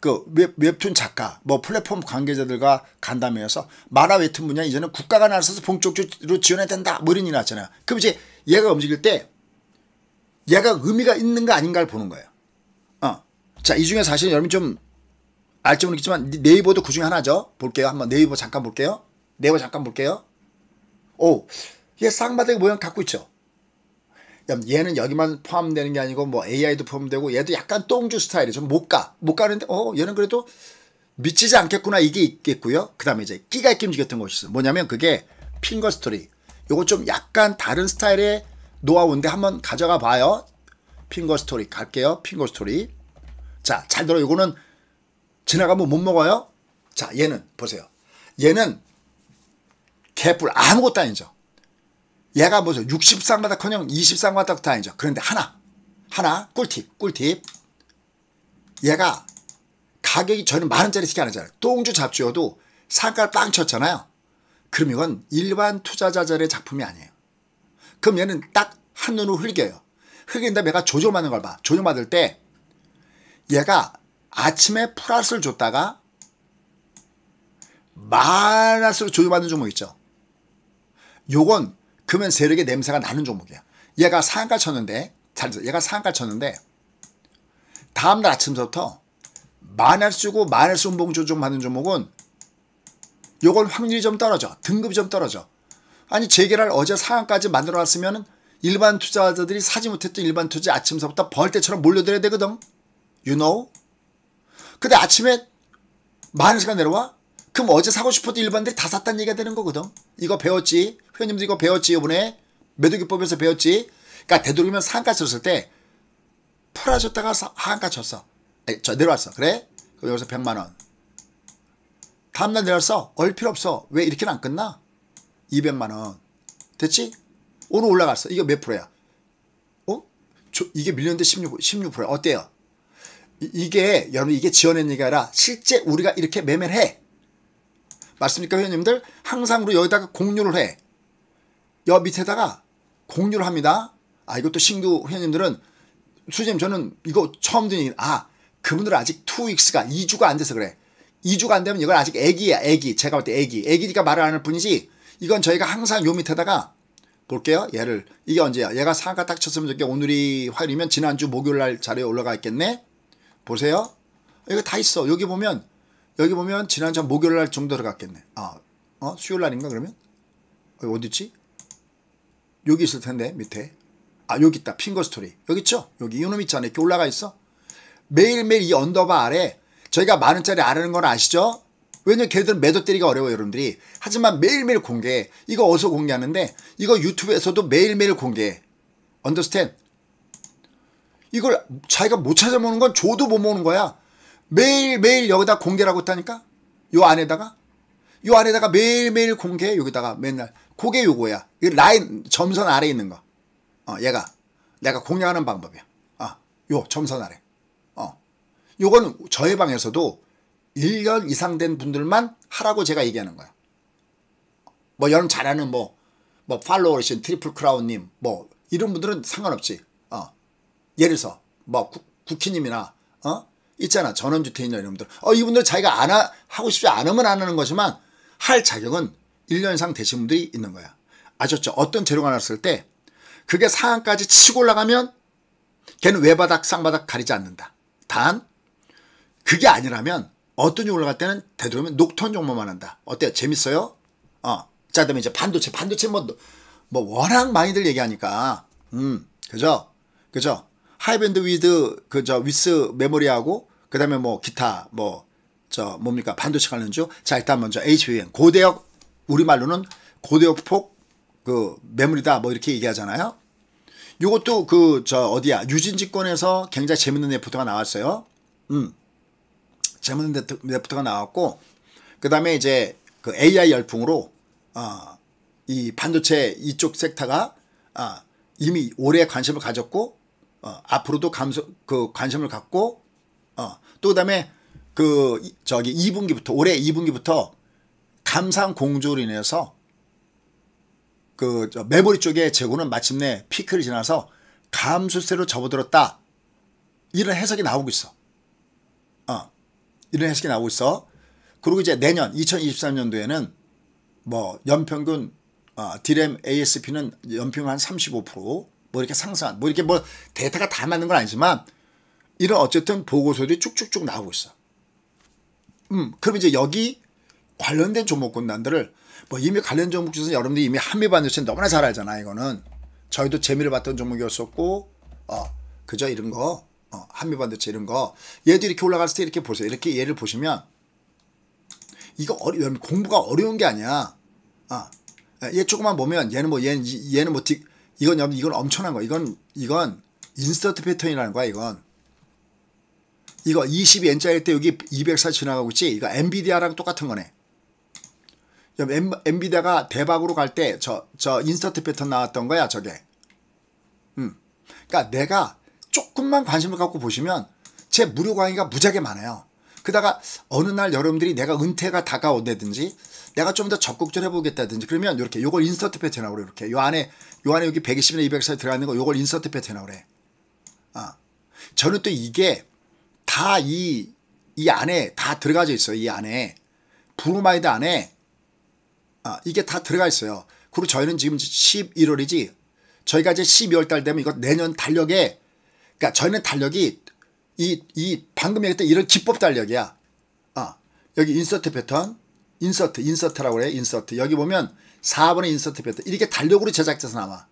그 웹, 웹툰 작가, 뭐 플랫폼 관계자들과 간담회에서 만화 웹툰 분야 이제는 국가가 나서서 본격적으로 지원해야 된다. 뭐 이런 일이 났잖아요. 그럼 이제 얘가 움직일 때 얘가 의미가 있는가 아닌가를 보는 거예요. 어. 자, 이 중에 사실 여러분 좀 알지 모르겠지만 네이버도 그 중에 하나죠. 볼게요. 한번 네이버 잠깐 볼게요. 네이버 잠깐 볼게요. 오, 얘 쌍바닥 모양 갖고 있죠. 얘는 여기만 포함되는 게 아니고 뭐 AI도 포함되고 얘도 약간 똥주 스타일이 좀못 가. 못 가는데 어 얘는 그래도 미치지 않겠구나 이게 있겠고요. 그 다음에 이제 끼가 있게 움직였던 것이 있어요. 뭐냐면 그게 핑거 스토리. 요거 좀 약간 다른 스타일의 노하우인데 한번 가져가 봐요. 핑거 스토리 갈게요. 핑거 스토리. 자, 잘 들어. 요거는 지나가면 못 먹어요. 자, 얘는 보세요. 얘는 개뿔 아무것도 아니죠. 얘가 뭐죠? 60쌍바닥커녕 20쌍바닥 아니죠. 그런데 하나, 하나, 꿀팁, 꿀팁. 얘가 가격이 저는 만원짜리 시키 안 하잖아요. 똥주 잡주여도 상가를 빵 쳤잖아요. 그럼 이건 일반 투자자들의 작품이 아니에요. 그럼 얘는 딱 한눈으로 흘겨요. 흘긴 다음에 얘가 조정받는 걸 봐. 조정받을 때 얘가 아침에 플러스를 줬다가 마이너스로 조정받는 종목 있죠. 요건 금연 세력의 냄새가 나는 종목이야. 얘가 상가 쳤는데 잘 얘가 상가 쳤는데 다음날 아침부터 마이너스 주고 마이너스 운봉 조정받는 종목은 요건 확률이 좀 떨어져. 등급이 좀 떨어져. 아니 재계를 어제 상한까지 만들어놨으면 일반 투자자들이 사지 못했던 일반 투자 아침서부터 벌떼처럼 몰려들어야 되거든. You know? 근데 아침에 마이너스가 내려와? 그럼 어제 사고 싶었던 일반들이 다 샀다는 얘기가 되는 거거든. 이거 배웠지? 회원님도 이거 배웠지? 이번에 매도기법에서 배웠지? 그러니까 되도록이면 상한가 쳤을 때 풀어줬다가 하한가 쳤어. 에이, 저 내려왔어. 그래? 그럼 여기서 100만 원. 다음날 내려왔어. 얼 필요 없어. 왜 이렇게는 안 끝나? 200만 원. 됐지? 오늘 올라갔어. 이거 몇 프로야? 어? 저, 이게 밀렸는데 16, 16%야. 어때요? 이, 게 여러분 이게 지어낸 얘기가 아니라 실제 우리가 이렇게 매매를 해. 맞습니까 회원님들? 항상 우리 여기다가 공유를 해. 여 밑에다가 공유를 합니다. 아 이것도 신규 회원님들은 수님 저는 이거 처음 듣는 아 그분들은 아직 2weeks가 2주가 안 돼서 그래. 2주가 안 되면 이건 아직 애기야 애기. 제가 볼 때 애기. 애기니까 말을 안 할 뿐이지 이건 저희가 항상 요 밑에다가 볼게요. 얘를 이게 언제야? 얘가 상가 딱 쳤으면 좋게 오늘이 화요일이면 지난주 목요일 날 자료에 올라가 있겠네. 보세요. 이거 다 있어. 여기 보면 여기 보면 지난주 목요일 날 정도 들어갔겠네. 아, 어 수요일 날인가 그러면? 어디 있지? 여기 있을 텐데 밑에. 아 여기 있다. 핑거 스토리. 여기 있죠? 여기 이놈 있잖아. 이렇게 올라가 있어. 매일매일 이 underbar 아래 저희가 만 원짜리 아는 건 아시죠? 왜냐면 걔들은 매도 때리기가 어려워요 여러분들이 하지만 매일매일 공개해 이거 어디서 공개하는데 이거 유튜브에서도 매일매일 공개해 understand 이걸 자기가 못 찾아보는 건 줘도 못 먹는 거야 매일매일 여기다 공개를 하고 있다니까? 요 안에다가? 요 안에다가 매일매일 공개해 여기다가 맨날. 그게 요거야. 이 라인 점선 아래 있는 거. 어, 얘가. 내가 공략하는 방법이야. 어, 요 점선 아래. 어, 요거는 저의 방에서도 1년 이상 된 분들만 하라고 제가 얘기하는 거야. 뭐 여러분 잘하는 뭐, 뭐 팔로워신 트리플 크라운님 뭐 이런 분들은 상관없지. 어. 예를 들어서 뭐 구, 국희님이나 어 있잖아 전원주택이나 이런 분들. 어 이분들 자기가 안 하, 하고 싶지 않으면 안 하는 거지만 할 자격은 1년 이상 되신 분들이 있는 거야. 아셨죠? 어떤 재료가 나왔을 때 그게 상한까지 치고 올라가면 걔는 외바닥 쌍바닥 가리지 않는다. 단 그게 아니라면 어떤 종목 올라갈 때는 되도록이면 녹턴 종목만 한다. 어때요? 재밌어요? 어. 자, 그다음에 이제 반도체, 반도체 뭐, 뭐 워낙 많이들 얘기하니까, 음, 그죠? 그죠? high bandwidth, 그저 위스 메모리하고, 그 다음에 뭐 기타, 뭐, 저 뭡니까? 반도체 관련 주. 자, 일단 먼저 HBM. 고대역, 우리말로는 고대역 폭, 그, 메모리다, 뭐 이렇게 얘기하잖아요. 요것도 그, 저, 어디야? 유진증권에서 굉장히 재밌는 레포트가 나왔어요. 음. 재밌는 레포트가 나왔고 그 다음에 이제 그 AI 열풍으로 어, 이 반도체 이쪽 섹터가 어, 이미 오래 관심을 가졌고 어, 앞으로도 감소 그 관심을 갖고 어, 또 그다음에 그 저기 2분기부터 올해 2분기부터 감상 공조로 인해서 그 메모리 쪽의 재고는 마침내 피크를 지나서 감소세로 접어들었다. 이런 해석이 나오고 있어. 어. 이런 해석이 나오고 있어. 그리고 이제 내년 2023년도에는 뭐 연평균 어, 디램 ASP는 연평균 한 35%뭐 이렇게 상승한 뭐 이렇게 뭐 데이터가 다 맞는 건 아니지만 이런 어쨌든 보고서들이 쭉쭉쭉 나오고 있어. 음, 그럼 이제 여기 관련된 종목군단들을 뭐 이미 관련 종목 중에서 여러분들이 이미 한미반도체 너무나 잘 알잖아 이거는 저희도 재미를 봤던 종목이었었고 어 그저 이런 거 어, 한미반도체 이런 거 얘도 이렇게 올라갔을 때 이렇게 보세요. 이렇게 얘를 보시면 이거 어려 공부가 어려운 게 아니야. 아, 얘 조금만 보면 얘는 뭐 얘는 얘는 뭐 딕, 이건 이건 엄청난 거. 이건 이건 인서트 패턴이라는 거야. 이건 이거 22N짜리 때 여기 240 지나가고 있지. 이거 엔비디아랑 똑같은 거네. 엠, 엔비디아가 대박으로 갈 때 저 저 인서트 패턴 나왔던 거야 저게. 음. 그러니까 내가 조금만 관심을 갖고 보시면 제 무료 강의가 무지하게 많아요. 그다가 어느 날 여러분들이 내가 은퇴가 다가온다든지 내가 좀 더 적극적으로 해보겠다든지 그러면 이렇게 요걸 insert 패턴이라고 그래 이렇게 요 안에 요 안에 여기 120이나 240 들어가 있는 거 요걸 insert 패턴이라고 그래. 아 저는 또 이게 다 이 이 안에 다 들어가져 있어요. 이 안에 브로마이드 안에 아 이게 다 들어가 있어요. 그리고 저희는 지금 11월이지 저희가 이제 12월 달 되면 이거 내년 달력에 그러니까 저희는 달력이 이, 이 방금 얘기했던 이런 기법 달력이야. 아, 여기 insert 패턴, insert, insert라고 그래, insert. 여기 보면 4번의 insert 패턴. 이렇게 달력으로 제작돼서 나와.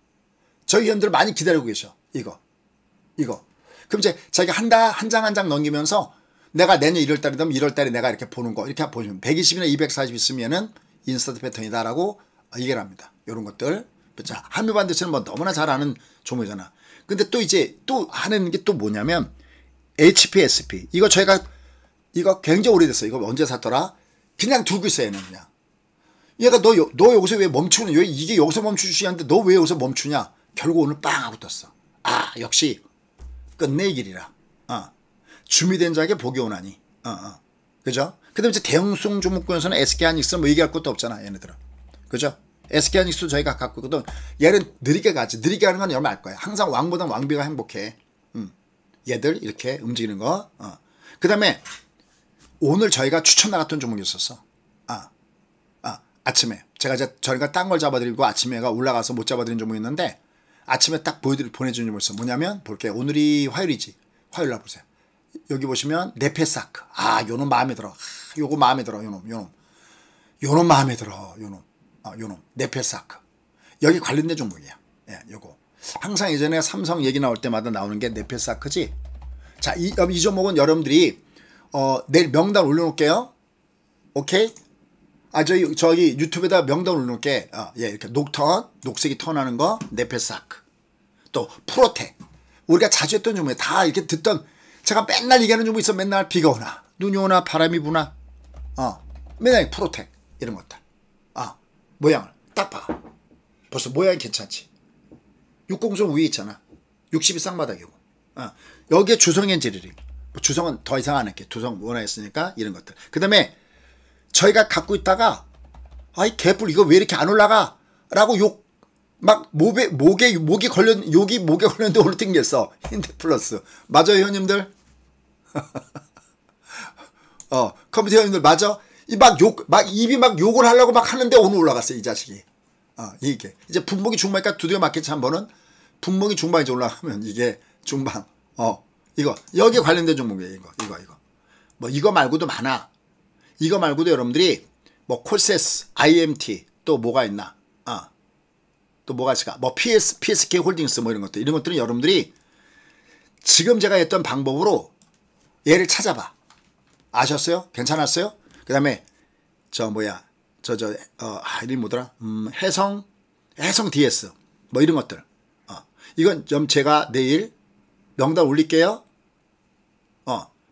저희 회원들 많이 기다리고 계셔. 이거. 이거. 그럼 이제 자기가 한 달, 한장 한 장 넘기면서 내가 내년 1월 달이 되면 1월 달에 내가 이렇게 보는 거. 이렇게 보시면 120이나 240 있으면은 인서트 패턴이다라고 얘기를 합니다. 이런 것들. 자, 한미 반도체는 뭐 너무나 잘 아는 종목이잖아. 근데 또 이제 또 하는 게 또 뭐냐면 HPSP. 이거 저희가 이거 굉장히 오래됐어. 이거 언제 샀더라? 그냥 두고 있어 얘는 그냥. 얘가 너, 너 여기서 왜 멈추는, 왜 이게 여기서 멈추시는데 너 왜 여기서 멈추냐? 결국 오늘 빵 하고 떴어. 아, 역시 끝내 길이라. 어. 준비된 자에게 복이 오나니. 어, 어. 그죠? 그 다음에 이제 대형성 종목군에서는 SK하닉스 뭐 얘기할 것도 없잖아, 얘네들은. 그죠? SK하닉스도 저희가 갖고 있거든. 얘는 느리게 가지. 느리게 가는 건 여러분 알 거야. 항상 왕보다 왕비가 행복해. 얘들 이렇게 움직이는 거. 어. 그 다음에 오늘 저희가 추천 나갔던 종목이 있었어. 아, 아, 아침에. 제가 이제 저희가 딴 걸 잡아드리고 아침에가 올라가서 못 잡아드린 종목이 있는데 아침에 딱 보여드릴, 종목이 있어. 뭐냐면 볼게요. 오늘이 화요일이지. 화요일 날 보세요. 여기 보시면 네페사크. 아, 요놈 마음에 들어. 아, 요거 마음에 들어. 요놈, 요놈. 요놈 마음에 들어. 요놈. 아, 요놈. 네페사크. 여기 관련된 종목이야. 예, 요거. 항상 예전에 삼성 얘기 나올 때마다 나오는 게 네페사크지. 자, 이, 이 종목은 여러분들이 어, 내일 명단 올려놓을게요. 오케이? 아, 저기, 저기 유튜브에다 명단 올려놓을게. 어, 예, 이렇게 녹턴, 녹색이 턴하는 거, 네페사크. 또, 프로텍. 우리가 자주 했던 종목에 다 이렇게 듣던, 제가 맨날 얘기하는 종목 있어. 맨날 비가 오나, 눈이 오나, 바람이 부나. 어, 맨날 프로텍. 이런 것들. 아, 모양을 딱 봐. 벌써 모양이 괜찮지. 6공선 위에 있잖아. 60이 쌍바닥이고. 어. 여기에 주성 엔 지리리. 뭐 주성은 더 이상 안 할게. 주성 원화했으니까 이런 것들. 그 다음에 저희가 갖고 있다가 아이 개뿔 이거 왜 이렇게 안 올라가? 라고 욕 막 목에 목에 목이 걸려 욕이 목에 걸렸는데 오늘 튕겼어. 힌트 플러스. 맞아요, 형님들? 어, 컴퓨터 형님들 맞아? 이 막 욕, 막 입이 막 욕을 하려고 막 하는데 오늘 올라갔어, 이 자식이. 어, 이게. 이제 분목이 중반이니까 두드려 맞겠지, 한 번은. 분목이 중반에 이제 올라가면 이게 중반. 어, 이거. 여기 관련된 종목이에요, 이거. 이거, 이거. 뭐, 이거 말고도 많아. 이거 말고도 여러분들이 뭐, 콜세스, IMT, 또 뭐가 있나. 어. 또 뭐가 있을까. 뭐, PS, PSK 홀딩스 뭐 이런 것들. 이런 것들은 여러분들이 지금 제가 했던 방법으로 얘를 찾아봐. 아셨어요? 괜찮았어요? 그 다음에, 저, 뭐야. 저, 저, 어, 아, 이름이 뭐더라? 음, 해성, 해성 DS. 뭐 이런 것들. 어. 이건 좀 제가 내일 명단 올릴게요.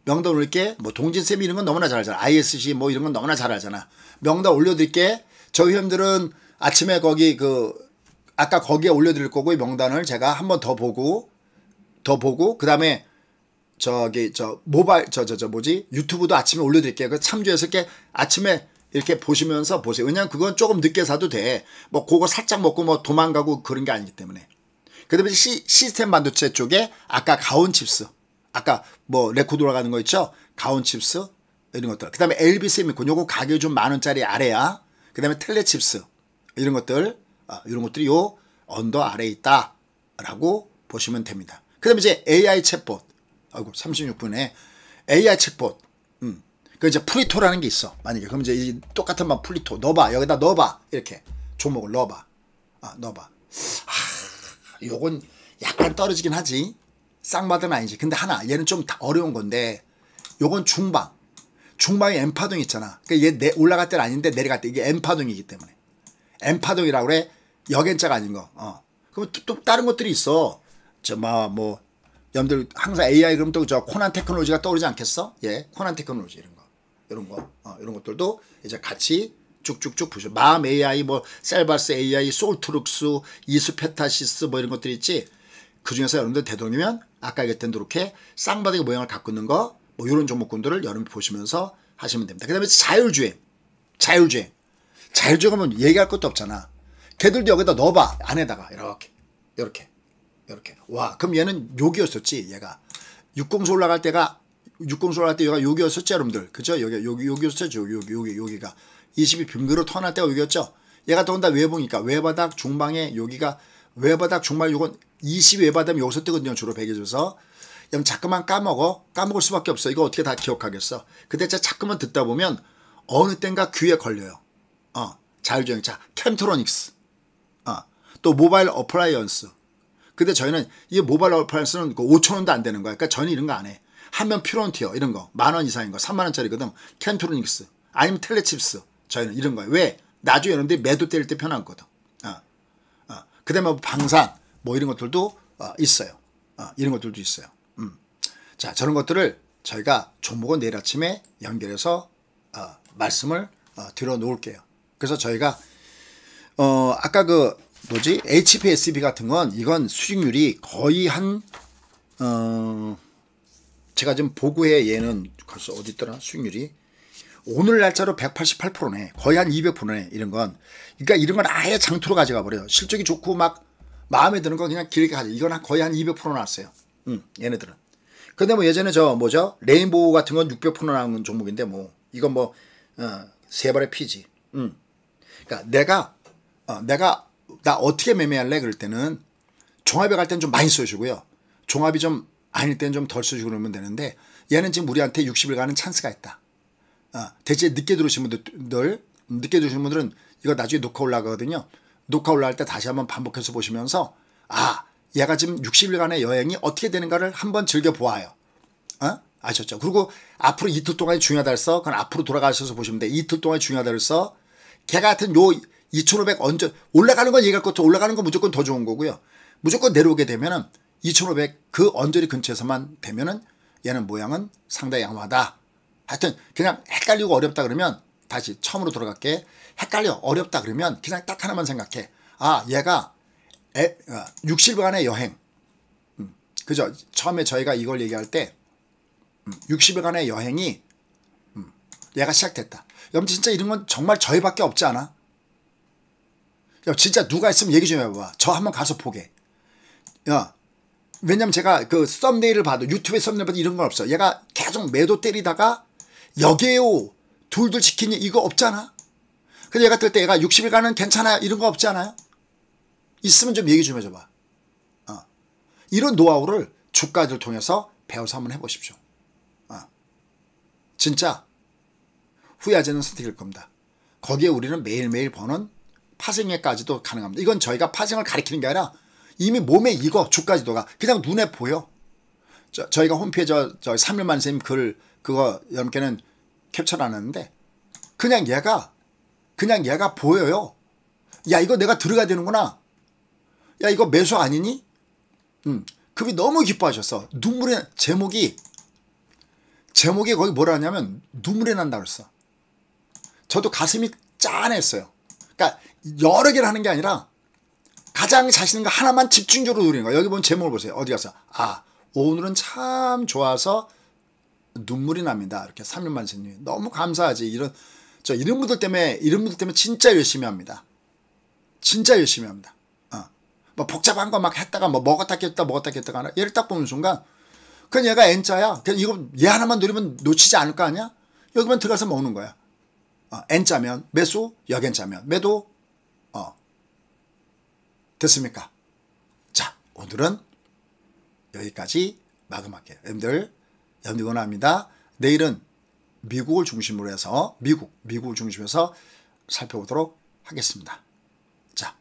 어, 명단 올릴게. 뭐 동진쌤 이런 건 너무나 잘 알잖아. ISC 뭐 이런 건 너무나 잘 알잖아. 명단 올려드릴게. 저희 형들은 아침에 거기 그 아까 거기에 올려드릴 거고 명단을 제가 한 번 더 보고 더 보고 그 다음에 저기 저 모바일 저저 저 뭐지 유튜브도 아침에 올려드릴게요. 그 참조해서 이렇게 아침에 이렇게 보시면서 보세요. 왜냐면 그건 조금 늦게 사도 돼. 뭐 그거 살짝 먹고 뭐 도망가고 그런 게 아니기 때문에. 그 다음에 시, 시스템 반도체 쪽에 아까 가온 칩스, 아까 뭐 레코 돌아가는 거 있죠? 가온 칩스 이런 것들. 그 다음에 LB 세미콘 요거 가격이 좀 만 원짜리 아래야. 그 다음에 텔레 칩스 이런 것들 아, 이런 것들이 요 under 아래에 있다라고 보시면 됩니다. 그 다음에 이제 AI 챗봇 아이고 36분에 AI 챗봇 음. 그 이제 플리토라는 게 있어. 만약에 그럼 이제 똑같은 말 플리토 넣어봐 여기다 넣어봐 이렇게 종목을 넣어봐 아 넣어봐. 하, 요건 약간 떨어지긴 하지. 쌍바닥은 아니지. 근데 하나 얘는 좀 어려운 건데 요건 중방. 중방에 M파동 있잖아. 그러니까 얘 내, 올라갈 때는 아닌데 내려갈 때 이게 M파동이기 때문에. M파동이라고 그래. 여견자가 아닌 거. 어. 그럼 또, 또 다른 것들이 있어. 저뭐 뭐 여러분들 항상 AI 그럼 또 저 코난 테크놀로지가 떠오르지 않겠어? 예. 코난 테크놀로지 이런 거. 이런 거. 어, 이런 것들도 이제 같이 쭉쭉쭉 보죠. 마음 AI, 뭐 셀바스 AI, 솔트룩스, 이수페타시스 뭐 이런 것들 있지. 그 중에서 여러분들 되도록이면 아까 얘기했던 이렇게 쌍바닥의 모양을 갖고 있는 거, 뭐 이런 종목군들을 여러분 보시면서 하시면 됩니다. 그 다음에 자율주행. 자율주행. 자율주행 하면 얘기할 것도 없잖아. 걔들도 여기다 넣어봐. 안에다가. 이렇게. 이렇게. 이렇게. 와, 그럼 얘는 욕이었었지, 얘가. 육공수 올라갈 때가, 육공수 올라갈 때 얘가 욕이었었지, 여러분들. 그죠? 여기, 여기, 여기였었죠. 여기, 여기, 여기가. 20이 빙그로 터날 때가 여기였죠. 얘가 더군다 외봉이니까 외바닥 중방에 여기가 외바닥 중방 요건 20 외바닥이 여기서 뜨거든요. 주로 베개줘서. 그럼 자꾸만 까먹어. 까먹을 수밖에 없어. 이거 어떻게 다 기억하겠어. 근데 진짜 자꾸만 듣다 보면 어느 땐가 귀에 걸려요. 어, 자율주행. 자, 캠트로닉스. 어, 또 모바일 어플라이언스. 근데 저희는 이 모바일 어플라이언스는 5천 그 원도 안 되는 거야. 그러니까 저는 이런 거 안 해. 한면 피론티어 이런 거. 만 원 이상인 거. 3만 원짜리거든. 캠트로닉스. 아니면 텔레칩스. 저희는 이런 거예요. 왜? 나중에 이런데 매도 때릴 때 편하거든. 그 다음에 뭐 방산 뭐 이런 것들도 어, 있어요. 어, 이런 것들도 있어요. 음. 자, 저런 것들을 저희가 종목은 내일 아침에 연결해서 어, 말씀을 어, 드려 놓을게요. 그래서 저희가 어, 아까 그 뭐지 HPSB 같은 건 이건 수익률이 거의 한 어, 제가 지금 보고에 얘는 벌써 어디 있더라 수익률이 오늘 날짜로 188%네. 거의 한 200%네 이런 건. 그러니까 이런 건 아예 장투로 가져가 버려요. 실적이 좋고 막 마음에 드는 건 그냥 길게 가져. 이건 거의 한 200% 나왔어요. 음, 얘네들은. 근데 뭐 예전에 저 뭐죠? 레인보우 같은 건 600% 나온 종목인데 뭐 이건 뭐 어, 세 발의 피지. 음. 그러니까 내가 어, 내가 나 어떻게 매매할래? 그럴 때는 종합에 갈 때는 좀 많이 써주고요. 종합이 좀 아닐 때는 좀 덜 써주고 그러면 되는데 얘는 지금 우리한테 60일 가는 찬스가 있다 어, 대체 늦게 들어오신 분들 늦게 들어오신 분들은 이거 나중에 녹화 올라가거든요 녹화 올라갈 때 다시 한번 반복해서 보시면서 아 얘가 지금 60일간의 여행이 어떻게 되는가를 한번 즐겨보아요 어? 아셨죠? 그리고 앞으로 이틀 동안이 중요하다 해서 그건 앞으로 돌아가셔서 보시면 돼. 이틀 동안이 중요하다 해서 걔 같은 요 2500 언제 올라가는 건 얘기할 것도 올라가는 건 무조건 더 좋은 거고요. 무조건 내려오게 되면은 2500 그 언저리 근처에서만 되면은 얘는 모양은 상당히 양호하다. 하여튼 그냥 헷갈리고 어렵다 그러면 다시 처음으로 돌아갈게. 헷갈려 어렵다 그러면 그냥 딱 하나만 생각해. 아 얘가 60일간의 어, 여행. 음, 그죠? 처음에 저희가 이걸 얘기할 때 60일간의 여행이 음, 얘가 시작됐다. 여러분 진짜 이런 건 정말 저희밖에 없지 않아? 야, 진짜 누가 있으면 얘기 좀 해봐. 저 한번 가서 보게. 야, 왜냐면 제가 그 썸네일을 봐도 유튜브에 썸네일 봐도 이런 건 없어. 얘가 계속 매도 때리다가 여기에요. 둘둘 지키니 이거 없잖아. 근데 얘가 뜰 때 얘가 60일간은 괜찮아요. 이런 거 없지 않아요? 있으면 좀 얘기 좀 해줘봐. 어. 이런 노하우를 주가들 통해서 배워서 한번 해보십시오. 진짜 후회하지 않는 선택일 겁니다. 거기에 우리는 매일매일 버는 파생액까지도 가능합니다. 이건 저희가 파생을 가리키는 게 아니라 이미 몸에 익어 주까지도가 그냥 눈에 보여. 저, 저희가 홈페이지 저, 저 3일만 선생님 글 그거 여러분께는 캡처를 안 했는데 그냥 얘가 그냥 얘가 보여요. 야 이거 내가 들어가야 되는구나. 야 이거 매수 아니니? 음, 그분이 너무 기뻐하셨어. 눈물의 제목이 제목이 거기 뭐라 하냐면 눈물이 난다 그랬어. 저도 가슴이 짠했어요. 그러니까 여러 개를 하는 게 아니라 가장 자신 있는 거 하나만 집중적으로 누리는 거야. 여기 보면 제목을 보세요. 어디 가서 아 오늘은 참 좋아서 눈물이 납니다. 이렇게 3년만 선님 너무 감사하지. 이런 저 이런 분들 때문에 이런 분들 때문에 진짜 열심히 합니다. 진짜 열심히 합니다. 어. 뭐 복잡한 거 막 했다가 뭐 먹었다 깼다 먹었다 깼다가 하나 얘를 딱 보는 순간 그냥 얘가 N자야. 그냥 이거 얘 하나만 누리면 놓치지 않을 거 아니야? 여기만 들어가서 먹는 거야. 어, N자면 매수, 여겐자면 매도. 어. 됐습니까? 자, 오늘은 여기까지 마감할게요. 여러분들, 여러분들 원합니다. 내일은 미국을 중심으로 해서 미국, 미국을 중심으로 해서 살펴보도록 하겠습니다. 자,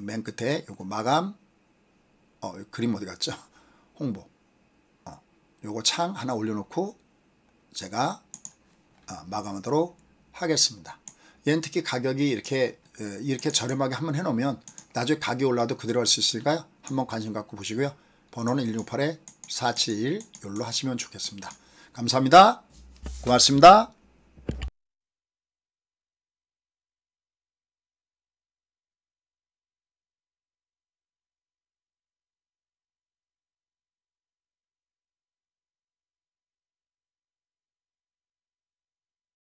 맨 끝에 요거 마감, 어, 그림 어디 갔죠? 홍보. 요거 창 하나 올려놓고 제가 아, 마감하도록 하겠습니다. 얘는 특히 가격이 이렇게 이렇게 저렴하게 한번 해놓으면 나중에 가격이 올라도 그대로 할 수 있을까요? 한번 관심 갖고 보시고요. 번호는 168-471 열로 하시면 좋겠습니다. 감사합니다. 고맙습니다.